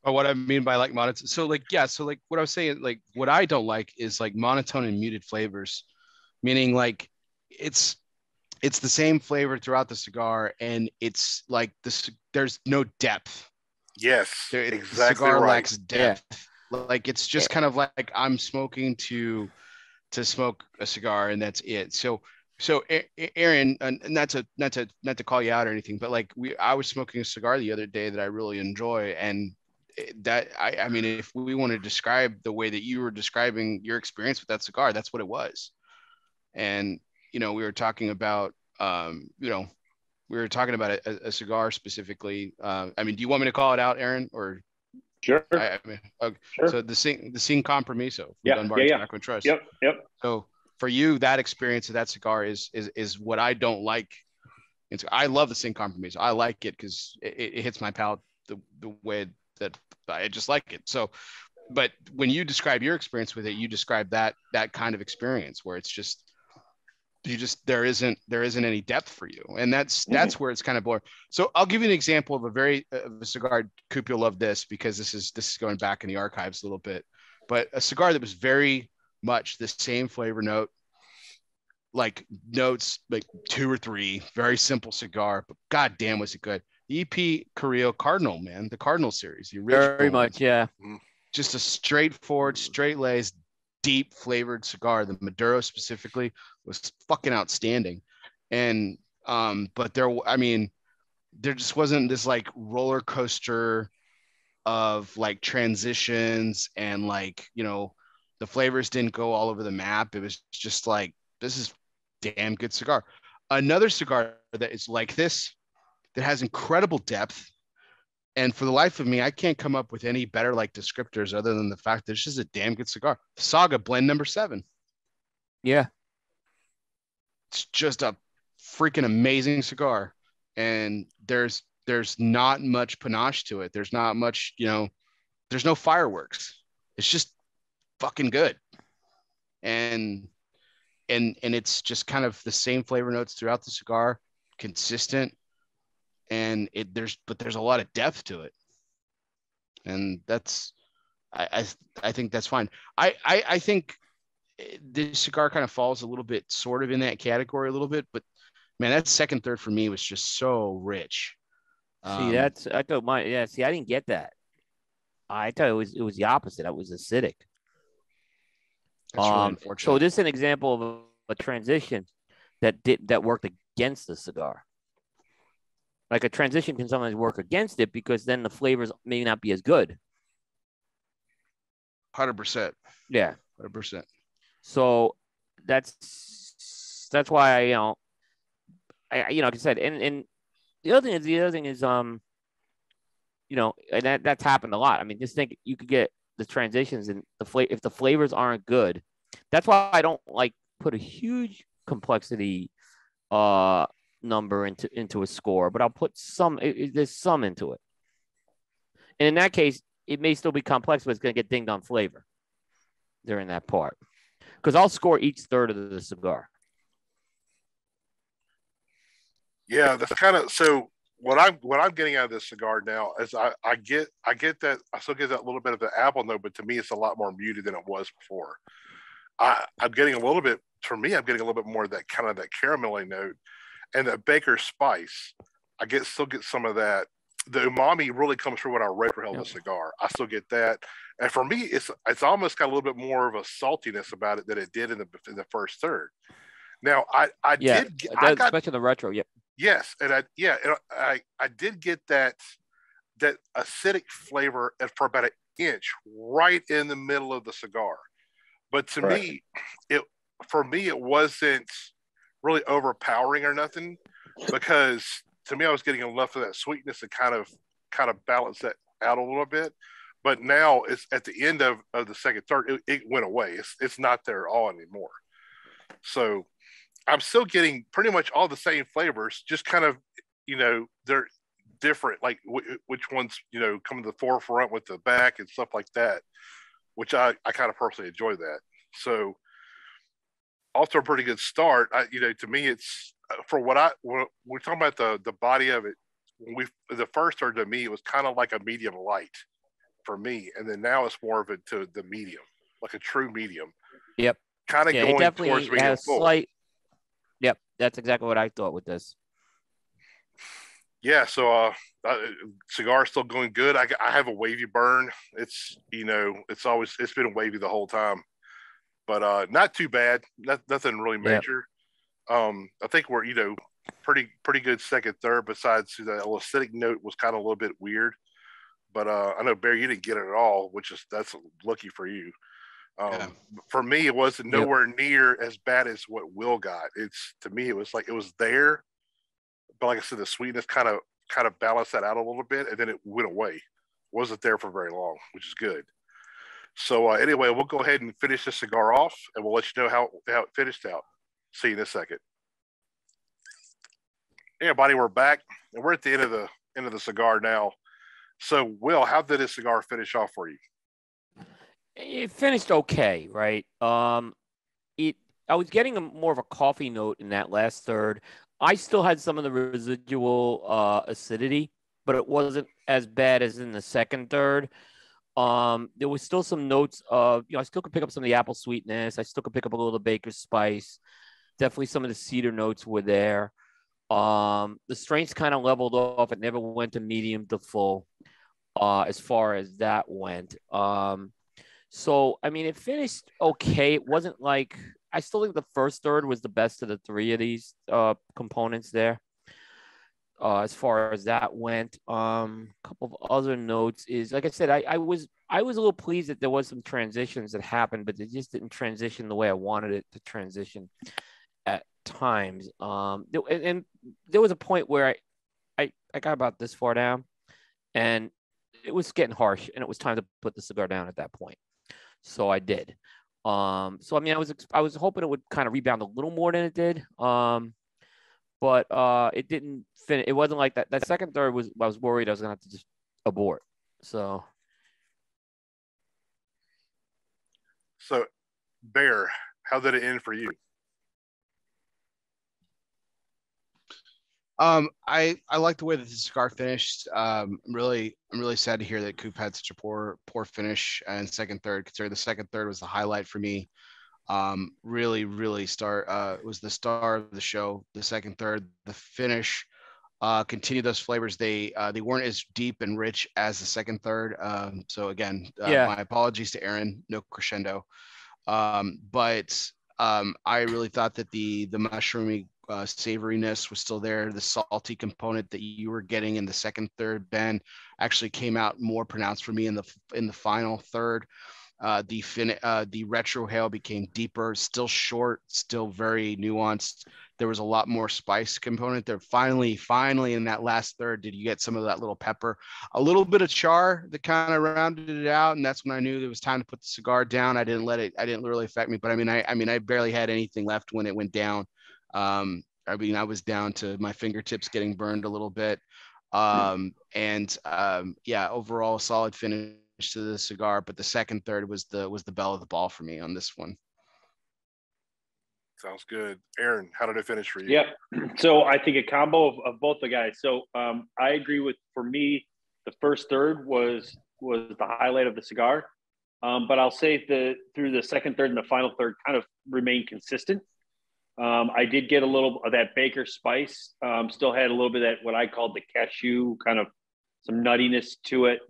Or what I mean by like monotone. So like yeah, so like what I was saying, like what I don't like is like monotone and muted flavors, meaning like it's it's the same flavor throughout the cigar, and it's like this. There's no depth. Yes, There, the cigar right. lacks depth. Like it's just kind of like I'm smoking to to smoke a cigar, and that's it. So so Erron, and and not to not to not to call you out or anything, but like we, I was smoking a cigar the other day that I really enjoy, and that I, I mean, if we want to describe the way that you were describing your experience with that cigar, that's what it was. And you know, we were talking about, um, you know, we were talking about a, a cigar specifically. Uh, I mean, do you want me to call it out, Erron, or Sure. I, I mean, okay. sure. so the Sin the Sin Compromiso from Yeah, Dunbar yeah, yeah. Trust. yep. Yep. So for you, that experience of that cigar is is is what I don't like. It's, I love the Sin Compromiso. I like it because it, it hits my palate the the way that I just like it. So, but when you describe your experience with it, you describe that that kind of experience where it's just you just there isn't there isn't any depth for you and that's mm-hmm. that's where it's kind of boring so i'll give you an example of a very of a cigar coop you'll love this because this is this is going back in the archives a little bit but a cigar that was very much the same flavor note like notes, like two or three, very simple cigar, but god damn was it good. The EP Carrillo Cardinal, man, the Cardinal series, the original. Very much, yeah. Just a straightforward, straight laced, deep flavored cigar. The Maduro specifically was fucking outstanding. And um, but there, I mean, there just wasn't this like roller coaster of like transitions and like you know the flavors didn't go all over the map. It was just like this is damn good cigar. Another cigar that is like this that has incredible depth. And for the life of me i can't come up with any better like descriptors other than the fact that it's just a damn good cigar. Saga blend number seven. Yeah. it's just a freaking amazing cigar. And there's there's not much panache to it. There's not much you know there's no fireworks. It's just fucking good and and and it's just kind of the same flavor notes throughout the cigar consistent and it there's but there's a lot of depth to it and that's i i, I think that's fine I, I i think this cigar kind of falls a little bit sort of in that category a little bit but man that second third for me was just so rich See, Um, that's I thought my yeah. See, I didn't get that. I thought it was it was the opposite. It was acidic. That's really Um, unfortunate so this is an example of a, a transition that did that worked against the cigar. Like a transition can sometimes work against it because then the flavors may not be as good. 100% Yeah. 100% So that's that's why I you know I I- you know like I said and and the other thing is the other thing is um you know and that that's happened a lot. I mean just think you could get the transitions and the flavor if the flavors aren't good. That's why I don't like put a huge complexity uh number into into a score, but I'll put some it, it- there's some into it. And in that case, it may still be complex, but it's going to get dinged on flavor during that part because I'll score each third of the cigar. Yeah, that's kind of so. What I'm what I'm getting out of this cigar now is I, I get I get that I still get that little bit of the apple note, but to me it's a lot more muted than it was before. I I'm getting a little bit for me I'm getting a little bit more of that kind of that caramelly note, and the baker spice. I get still get some of that. The umami really comes through when I retrohale Yep. the cigar. I still get that, and for me it's it's almost got a little bit more of a saltiness about it than it did in the in the first third. Now I I Yeah, did get, I That- got especially the retro. Yep. Yes, and I yeah, and I I did get that that acidic flavor at- for about an inch right in the middle of the cigar. But to Correct. me, it for me it wasn't really overpowering or nothing because to me I was getting enough of that sweetness to kind of kind of balance that out a little bit. But now it's at the end of, of the second third, it, it went away. It's it's not there at all anymore. So I'm still getting pretty much all the same flavors, just kind of, you know, they're different. Like w- which ones, you know, come to the forefront with the back and stuff like that, which I, I kind of personally enjoy that. So, also a pretty good start. I, you know, to me, it's uh, for what I we're talking about the the body of it. When we the first third to me, it was kind of like a medium light for me, and then now it's more of it to the medium, like a true medium. Yep. Kind of Yeah, going definitely towards medium has full. slight. That's exactly what I thought with this. yeah so uh, uh cigar still going good. I, I have a wavy burn. It's you know it's always it's been wavy the whole time. But uh not too bad. Not, nothing really major. Um i think we're you know pretty pretty good second third besides the little acidic note was kind of a little bit weird. But uh i know barry you didn't get it at all which is that's lucky for you um Yeah. for me it wasn't Yep. nowhere near as bad as what will got it's to me it was like it was there but like I said, the sweetness kind of kind of balanced that out a little bit, and then it went away. Wasn't there for very long, which is good. So uh, anyway, we'll go ahead and finish this cigar off, and we'll let you know how how it finished out. See you in a second. Hey, everybody, we're back, and we're at the end of the end of the cigar now. So, Will, how did this cigar finish off for you? It finished okay, right? Um, it I was getting a more of a coffee note in that last third. I still had some of the residual uh, acidity, but it wasn't as bad as in the second third. Um, there was still some notes of, you know, I still could pick up some of the apple sweetness. I still could pick up a little baker's spice. definitely some of the cedar notes were there. Um, the strengths kind of leveled off. It never went to medium to full, uh, as far as that went. Um, so I mean, it finished okay. It wasn't like I still think the first third was the best of the three of these uh, components there. Uh, as far as that went, um, a couple of other notes is like I said, I, I was I was a little pleased that there was some transitions that happened, but they just didn't transition the way I wanted it to transition at times. Um, and, and there was a point where I, I I got about this far down, and it was getting harsh, and it was time to put the cigar down at that point. So I did. Um, so I mean, I was I was hoping it would kind of rebound a little more than it did. Um, but uh, it didn't finish. It wasn't like that. That second third was I was worried I was gonna have to just abort. So. So, Bear, how did it end for you? Um, I I like the way that the cigar finished. Um, I'm really I'm really sad to hear that Coop had such a poor poor finish and second third. Considering the second third was the highlight for me. Um, really really star uh was the star of the show. The second third, the finish, uh, continued those flavors. They uh, they weren't as deep and rich as the second third. Um, so again, uh, yeah. my apologies to Erron. No crescendo. Um, but um, I really thought that the the mushroomy uh, savoriness was still there. The salty component that you were getting in the second, third bend actually came out more pronounced for me in the in the final third. Uh, the fin- uh, the retrohale became deeper, still short, still very nuanced. There was a lot more spice component there. Finally, finally, in that last third, did you get some of that little pepper, a little bit of char that kind of rounded it out, and that's when I knew it was time to put the cigar down. I didn't let it. I didn't really affect me, but I mean, I, I mean, I barely had anything left when it went down. Um, I mean, I was down to my fingertips getting burned a little bit. Um, and um, yeah, overall solid finish to the cigar, but the second third was the was the bell of the ball for me on this one. Sounds good. Erron, how did it finish for you? Yep. [clears throat] So I think a combo of, of both the guys. So um, I agree with for me, the first third was was the highlight of the cigar. Um, but I'll say the through the second third and the final third kind of remained consistent. Um, I did get a little of that baker spice. Um, still had a little bit of that what I called the cashew kind of some nuttiness to it.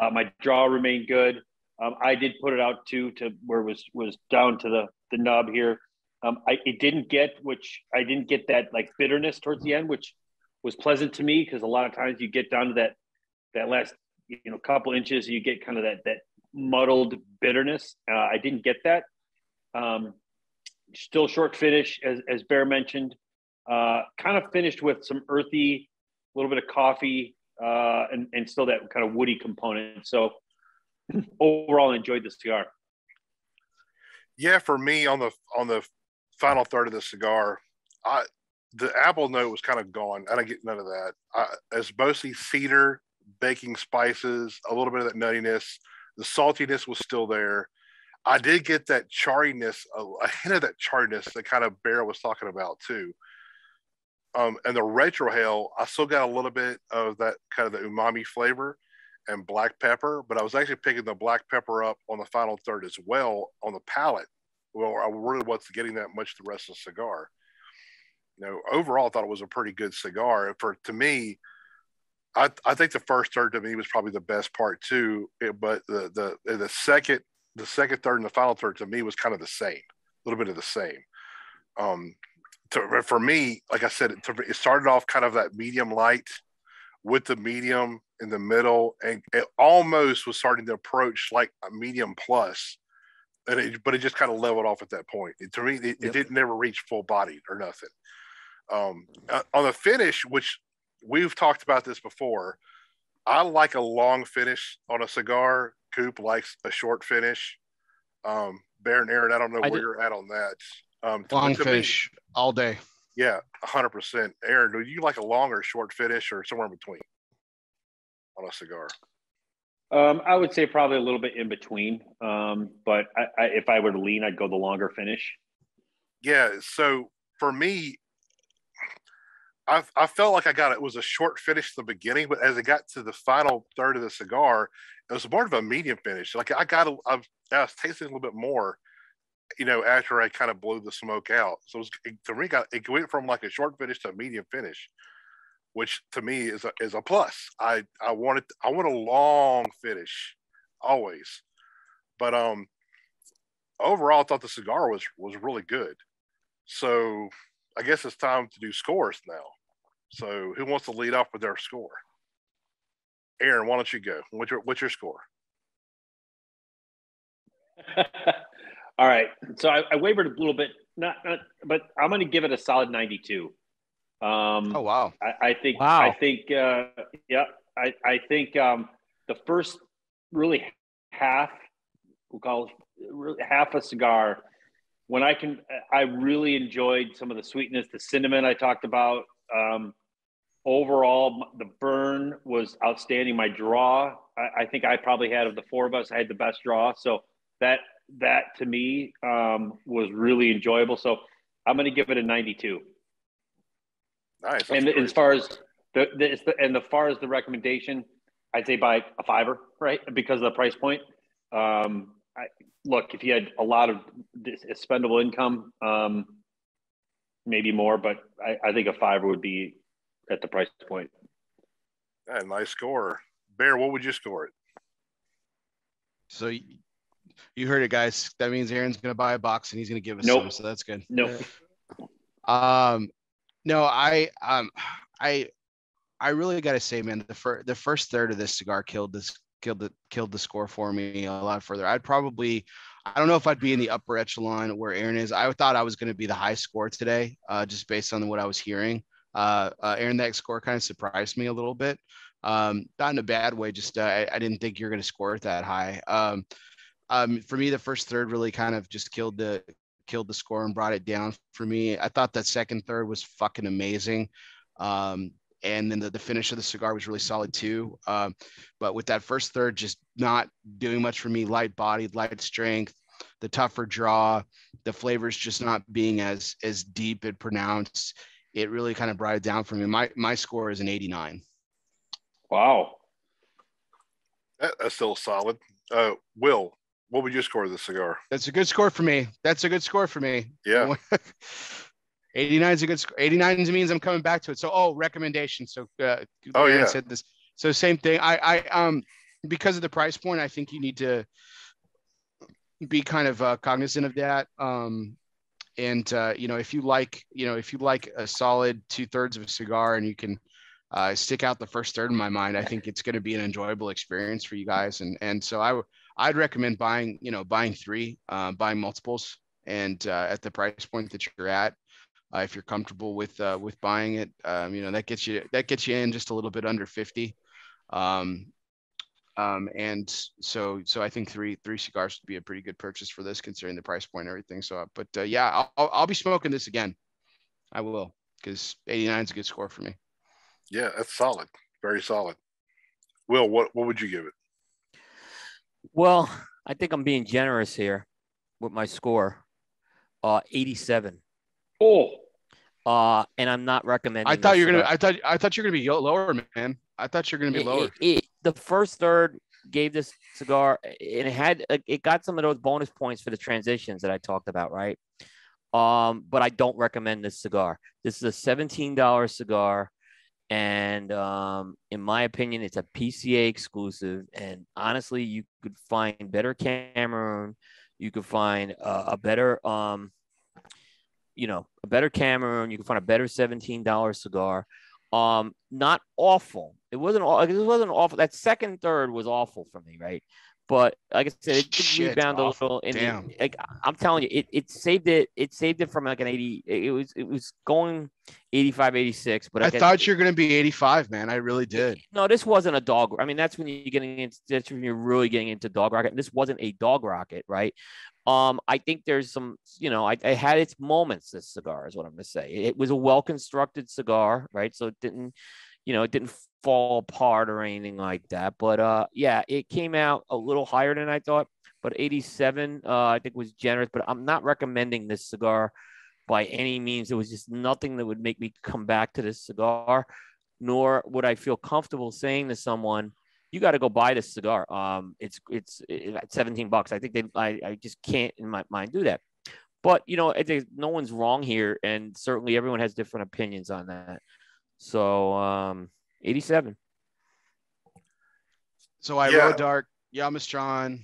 Uh, my draw remained good. Um, I did put it out too to where it was was down to the the nub here. Um, I it didn't get which I didn't get that like bitterness towards the end, which was pleasant to me because a lot of times you get down to that that last you know couple inches, you get kind of that that muddled bitterness. Uh, I didn't get that. Um, still short finish, as, as Bear mentioned. Uh, kind of finished with some earthy, a little bit of coffee, uh, and, and still that kind of woody component. So [clears throat] overall, enjoyed the cigar. Yeah, for me on the on the final third of the cigar, I the apple note was kind of gone. I didn't get none of that. I, it's mostly cedar, baking spices, a little bit of that nuttiness. The saltiness was still there. I did get that chariness, a, a hint of that chariness that kind of Bear was talking about too. Um, and the retrohale, I still got a little bit of that kind of the umami flavor and black pepper, but I was actually picking the black pepper up on the final third as well on the palate. Well, I really wasn't getting that much the rest of the cigar. You know, overall, I thought it was a pretty good cigar. For to me, I, I think the first third to me was probably the best part too. It, but the the the second the second third and the final third to me was kind of the same, a little bit of the same. Um, to, for me, like I said, it, it started off kind of that medium light with the medium in the middle, and it almost was starting to approach like a medium plus, and it, but it just kind of leveled off at that point. It, to me, it, yep. it didn't never reach full body or nothing. Um, uh, on the finish, which we've talked about this before, I like a long finish on a cigar Coop likes a short finish. Um, Bear and Erron, I don't know I where did. you're at on that. Um, long fish me, all day. Yeah, hundred percent. Erron, do you like a long or short finish or somewhere in between on a cigar? Um, I would say probably a little bit in between. Um, but I, I, if I were to lean, I'd go the longer finish. Yeah. So for me, I, I felt like I got it was a short finish at the beginning, but as it got to the final third of the cigar, it was more of a medium finish. Like I got, I was tasting a little bit more you know, after I kind of blew the smoke out. So it was, it, to me, got, it went from like a short finish to a medium finish, which to me is a, is a plus. I, I wanted, I want a long finish always, but, um, overall, I thought the cigar was, was really good. So I guess it's time to do scores now. So who wants to lead off with their score? Erron, why don't you go? What's your, what's your score? [laughs] All right. So I, I, wavered a little bit, not, not but I'm going to give it a solid 92. Um, oh wow! I, I think. Wow. I think. Uh, yeah. I I think um, the first really half, we'll call it half a cigar. When I can, I really enjoyed some of the sweetness, the cinnamon I talked about. Um, overall, the burn was outstanding. My draw, I, I think I probably had of the four of us, I had the best draw. So that that to me um, was really enjoyable. So I'm going to give it a 92. Nice. And as far as the, the, and as far as the recommendation, I'd say by a fiver, right? Because of the price point. Um, I, look, if you had a lot of expendable income, um, maybe more, but I, I think a fiver would be at the price point. Yeah, nice score. Bear, what would you score it? So you heard it, guys. That means Erron's going to buy a box and he's going to give us nope. some. So that's good. Nope. Um, no, I um, I I really got to say, man, the first the first third of this cigar killed this killed the killed the score for me a lot further. I'd probably I don't know if I'd be in the upper echelon where Erron is. I thought I was going to be the high score today, uh, just based on what I was hearing. Uh, uh, Erron, that score kind of surprised me a little bit. Um, not in a bad way, just uh, I, I, didn't think you're going to score it that high. Um, um, for me, the first third really kind of just killed the killed the score and brought it down for me. I thought that second third was fucking amazing. Um, and then the, the finish of the cigar was really solid too. Um, but with that first third, just not doing much for me, light bodied, light strength, the tougher draw, the flavors just not being as as deep and pronounced. It really kind of brought it down for me. My my score is an 89. Wow. That, that's still solid. Uh, Will, what would you score the cigar? That's a good score for me. That's a good score for me. Yeah. [laughs] 89 is a good score. 89 means I'm coming back to it. So, oh, recommendation. So, uh, oh yeah, I said this. So, same thing. I, I, um, because of the price point, I think you need to be kind of uh, cognizant of that. Um, and uh, you know, if you like, you know, if you like a solid two thirds of a cigar, and you can uh, stick out the first third in my mind, I think it's going to be an enjoyable experience for you guys. And and so I I'd recommend buying, you know, buying three, uh, buying multiples, and uh, at the price point that you're at, uh, if you're comfortable with uh, with buying it, um, you know, that gets you that gets you in just a little bit under fifty. Um, um, and so so I think three three cigars would be a pretty good purchase for this, considering the price point and everything. So, but uh, yeah, I'll, I'll I'll be smoking this again. I will because 89 is a good score for me. Yeah, that's solid. Very solid. Will, what what would you give it? Well, I think I'm being generous here with my score. Uh, 87. Oh. Uh, and I'm not recommending. I thought you're gonna. I thought. I thought you're gonna be lower, man. I thought you're gonna be it, lower. It, it, the first third gave this cigar. And it had. It got some of those bonus points for the transitions that I talked about, right? Um, but I don't recommend this cigar. This is a $17 cigar. And um, in my opinion, it's a PCA exclusive. And honestly, you could find better Cameroon. You could find uh, a better, um, you know, a better Cameroon. You can find a better $17 cigar. Um, not awful. It wasn't. all. It wasn't awful. That second third was awful for me, right? But like I said, it did Shit, rebound a little. In Damn. The, like I'm telling you, it, it saved it. It saved it from like an 80. It was it was going 85, 86. But I, I thought you're going to be 85, man. I really did. No, this wasn't a dog. I mean, that's when you're getting into. That's when you're really getting into dog rocket. This wasn't a dog rocket, right? Um, I think there's some, you know, I, I had its moments. This cigar is what I'm going to say. It was a well constructed cigar, right? So it didn't, you know, it didn't fall apart or anything like that. But uh, yeah, it came out a little higher than I thought. But 87, uh, I think was generous. But I'm not recommending this cigar by any means. It was just nothing that would make me come back to this cigar, nor would I feel comfortable saying to someone, "You got to go buy this cigar." Um, it's it's at 17 bucks. I think they, I, I just can't in my mind do that. But you know, I think no one's wrong here, and certainly everyone has different opinions on that. So, um, 87. So I Yeah. wrote dark, Yamas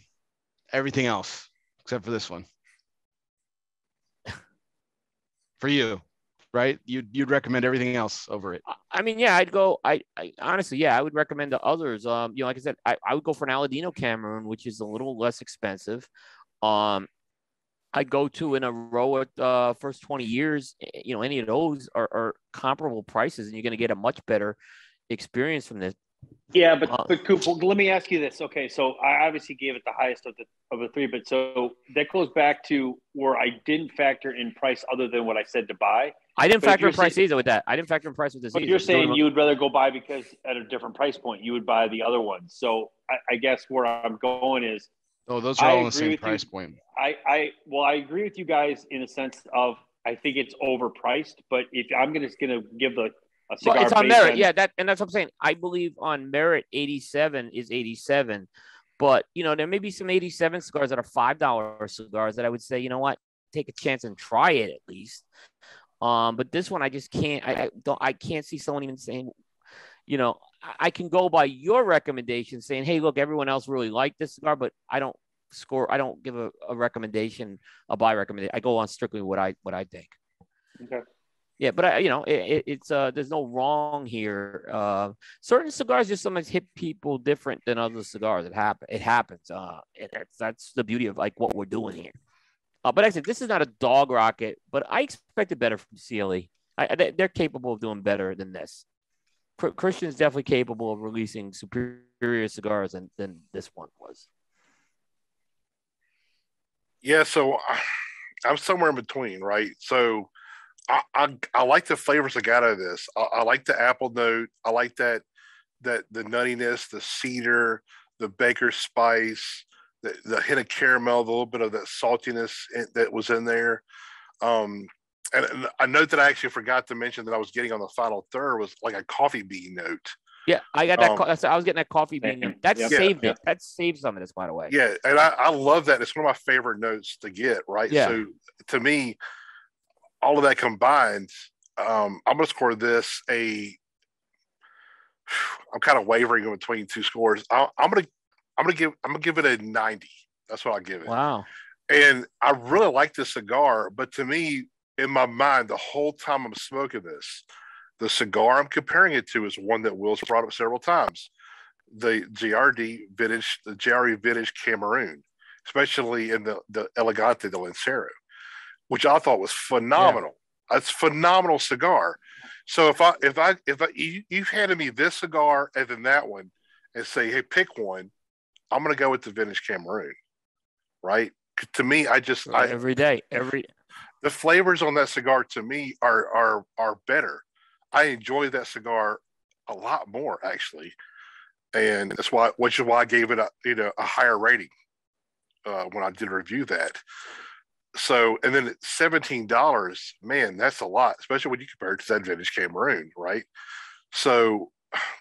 everything else except for this one. [laughs] for you, right? You'd you'd recommend everything else over it. I- I mean, yeah, I'd go. I, I honestly, yeah, I would recommend the others. Um, you know, like I said, I, I would go for an Aladino Cameroon, which is a little less expensive. Um, I'd go to Eiroa at uh, first 20 years. eh, You know, any of those are, are comparable prices, and you're going to get a much better experience from this. Yeah, but Uh, but Coop, let me ask you this. Okay, so I obviously gave it the highest of the of the three, but so that goes back to where I didn't factor in price other than what I said to buy. I didn't But factor in price saying- either with that. I didn't factor in price with this. But either. you're saying you would rather go buy because at a different price point, you would buy the other one. So I, I guess where I'm going is Oh, those are I all on the same with you. price point. I, I well, I agree with you guys in a sense of I think it's overpriced. But if I'm gonna just gonna give the a cigar Well, it's on based merit. Yeah, that and that's what I'm saying. I believe on merit, 87 is 87. But you know, there may be some 87 cigars that are five dollar cigars that I would say, you know what, take a chance and try it at least. Um, but this one I just can't. I, I don't. I can't see someone even saying, you know, I, can go by your recommendation saying, hey, look, everyone else really liked this cigar, but I don't score. I don't give a, a recommendation, a buy recommendation. I go on strictly what I what I think. Okay. Yeah, but I, you know, it, it, it's uh, there's no wrong here. Uh, certain cigars just sometimes hit people different than other cigars. It happen. It happens. Uh, it, it's, that's the beauty of like what we're doing here. Uh, but said, this is not a dog rocket, but I expected better from CLE. I, they, they're capable of doing better than this. Chr- Christian's definitely capable of releasing superior cigars than, than this one was. Yeah, so I- I'm somewhere in between, right? So I, I I like the flavors I got out of this. I, I like the apple note. I like that that the nuttiness, the cedar, the baker spice, the, the hint of caramel, the little bit of that saltiness in, that was in there. Um, and, and a note that I actually forgot to mention that I was getting on the final third was like a coffee bean note. Yeah, I got that. Um, co- I was getting that coffee bean. Same. That Yep. saved Yeah. it. That saved some of this, by the way. Yeah, and I, I love that. It's one of my favorite notes to get, right? Yeah. So to me, all of that combined, um, I'm gonna score this a [sighs] I'm kind of wavering in between two scores. I, I'm gonna I'm gonna give I'm gonna give it a 90. That's what I'll give it. Wow. And I really like this cigar, but to me, in my mind, the whole time I'm smoking this, the cigar I'm comparing it to is one that Will's brought up several times. The JRE vintage, the JRE vintage Cameroon, especially in the, the Elegante de Lancero, which I thought was phenomenal. That's phenomenal cigar. So if I if I if I you, you've handed me this cigar and then that one and say, hey, pick one, I'm gonna go with the vintage Cameroon. Right? To me, I just I every day, every the flavors on that cigar to me are are are better. I enjoy that cigar a lot more actually, and that's why which is why I gave it a you know a higher rating uh, when I did review that. So and then seventeen dollars, man, that's a lot, especially when you compare it to that vintage Cameroon, right? So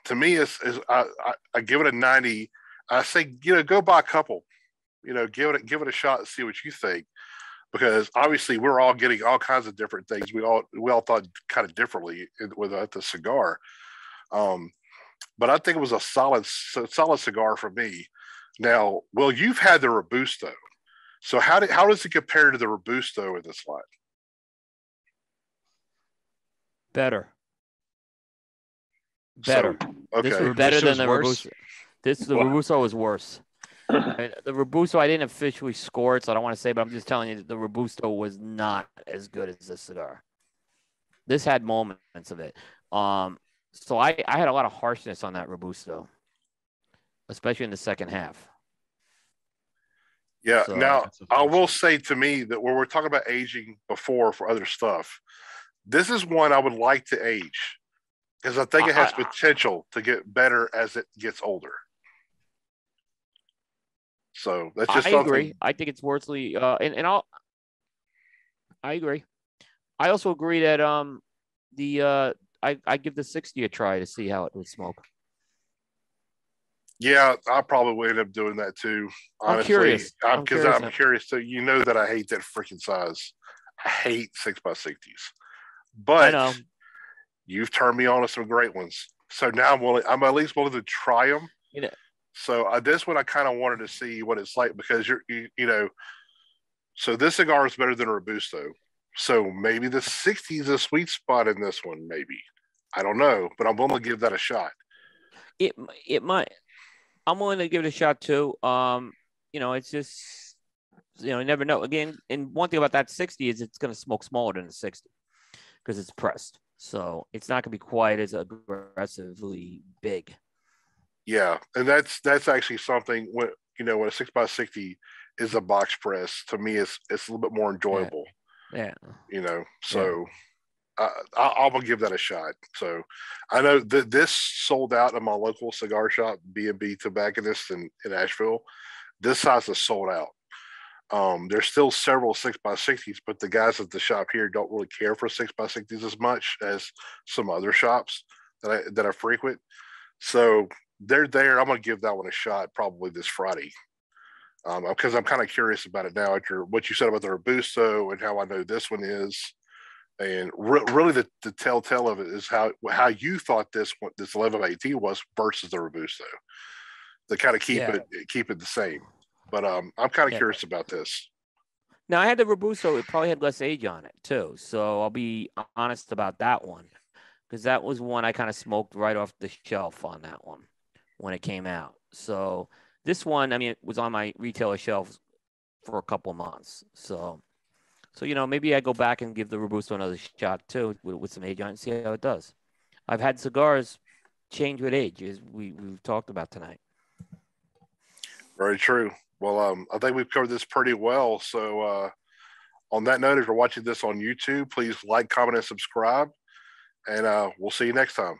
to me, it's I, I, I give it a ninety. I say you know go buy a couple, you know give it give it a shot and see what you think because obviously we're all getting all kinds of different things. We all we all thought kind of differently in- with uh, the cigar, um, but I think it was a solid solid cigar for me. Now, well, you've had the robusto, so how did how does it compare to the robusto in this line? better. So, Better. okay, This was better Robusto's than the worse? Robusto. This the Wow. Robusto was worse. [laughs] The Robusto, I didn't officially score it, so I don't want to say, but I'm just telling you that the Robusto was not as good as this cigar. This had moments of it. Um, so I, I had a lot of harshness on that Robusto, especially in the second half. yeah. So, now, I will say to me that when we're talking about aging before for other stuff, this is one I would like to age because I think it has I- potential to get better as it gets older. So that's just I something. agree. I think it's worthly. Uh, and and I'll. I agree. I also agree that um, the uh, I I give the sixty a try to see how it would smoke. Yeah, I probably would end up doing that too. Honestly, I'm curious. I'm because curious I'm, curious too. You know that I hate that freaking size. I hate six by sixties, but you've turned me on to some great ones. So now I'm willing. I'm at least willing to try them. You know- So uh, this one I kind of wanted to see what it's like because you're you, you know. So this cigar is better than a robusto. So maybe the 60 is a sweet spot in this one. Maybe I don't know, but I'm willing to give that a shot. It it might. I'm willing to give it a shot too. Um, you know, it's just you know, you never know. Again, and one thing about that 60 is it's going to smoke smaller than the 60 because it's pressed. So it's not going to be quite as aggressively big. Yeah, and that's that's actually something when you know when a six by sixty is a box press to me it's it's a little bit more enjoyable. Yeah. You know, so I, I, I'm gonna give that a shot. So I know that this sold out in my local cigar shop, B and B Tobacconist in in Asheville. This size is sold out. Um, there's still several six by sixties, but the guys at the shop here don't really care for six by sixties as much as some other shops that I that I frequent. So they're there. I'm gonna give that one a shot probably this Friday. Um, because I'm kind of curious about it now after what you said about the Robusto and how I know this one is, and re- really the, the telltale of it is how how you thought this one this 11 by 18 was versus the Robusto. To kind of keep Yeah. it keep it the same. But um, I'm kind of Yeah. curious about this. Now I had the Robusto. It probably had less age on it too. So I'll be honest about that one, because that was one I kind of smoked right off the shelf on that one when it came out. So this one, I mean, it was on my retailer shelves for a couple months. So, so you know, maybe I go back and give the Robusto another shot too with, with some age on and see how it does. I've had cigars change with age, as we we've talked about tonight. Very true. Well, um, I think we've covered this pretty well. So, uh, on that note, if you're watching this on YouTube, please like, comment, and subscribe. And uh, we'll see you next time.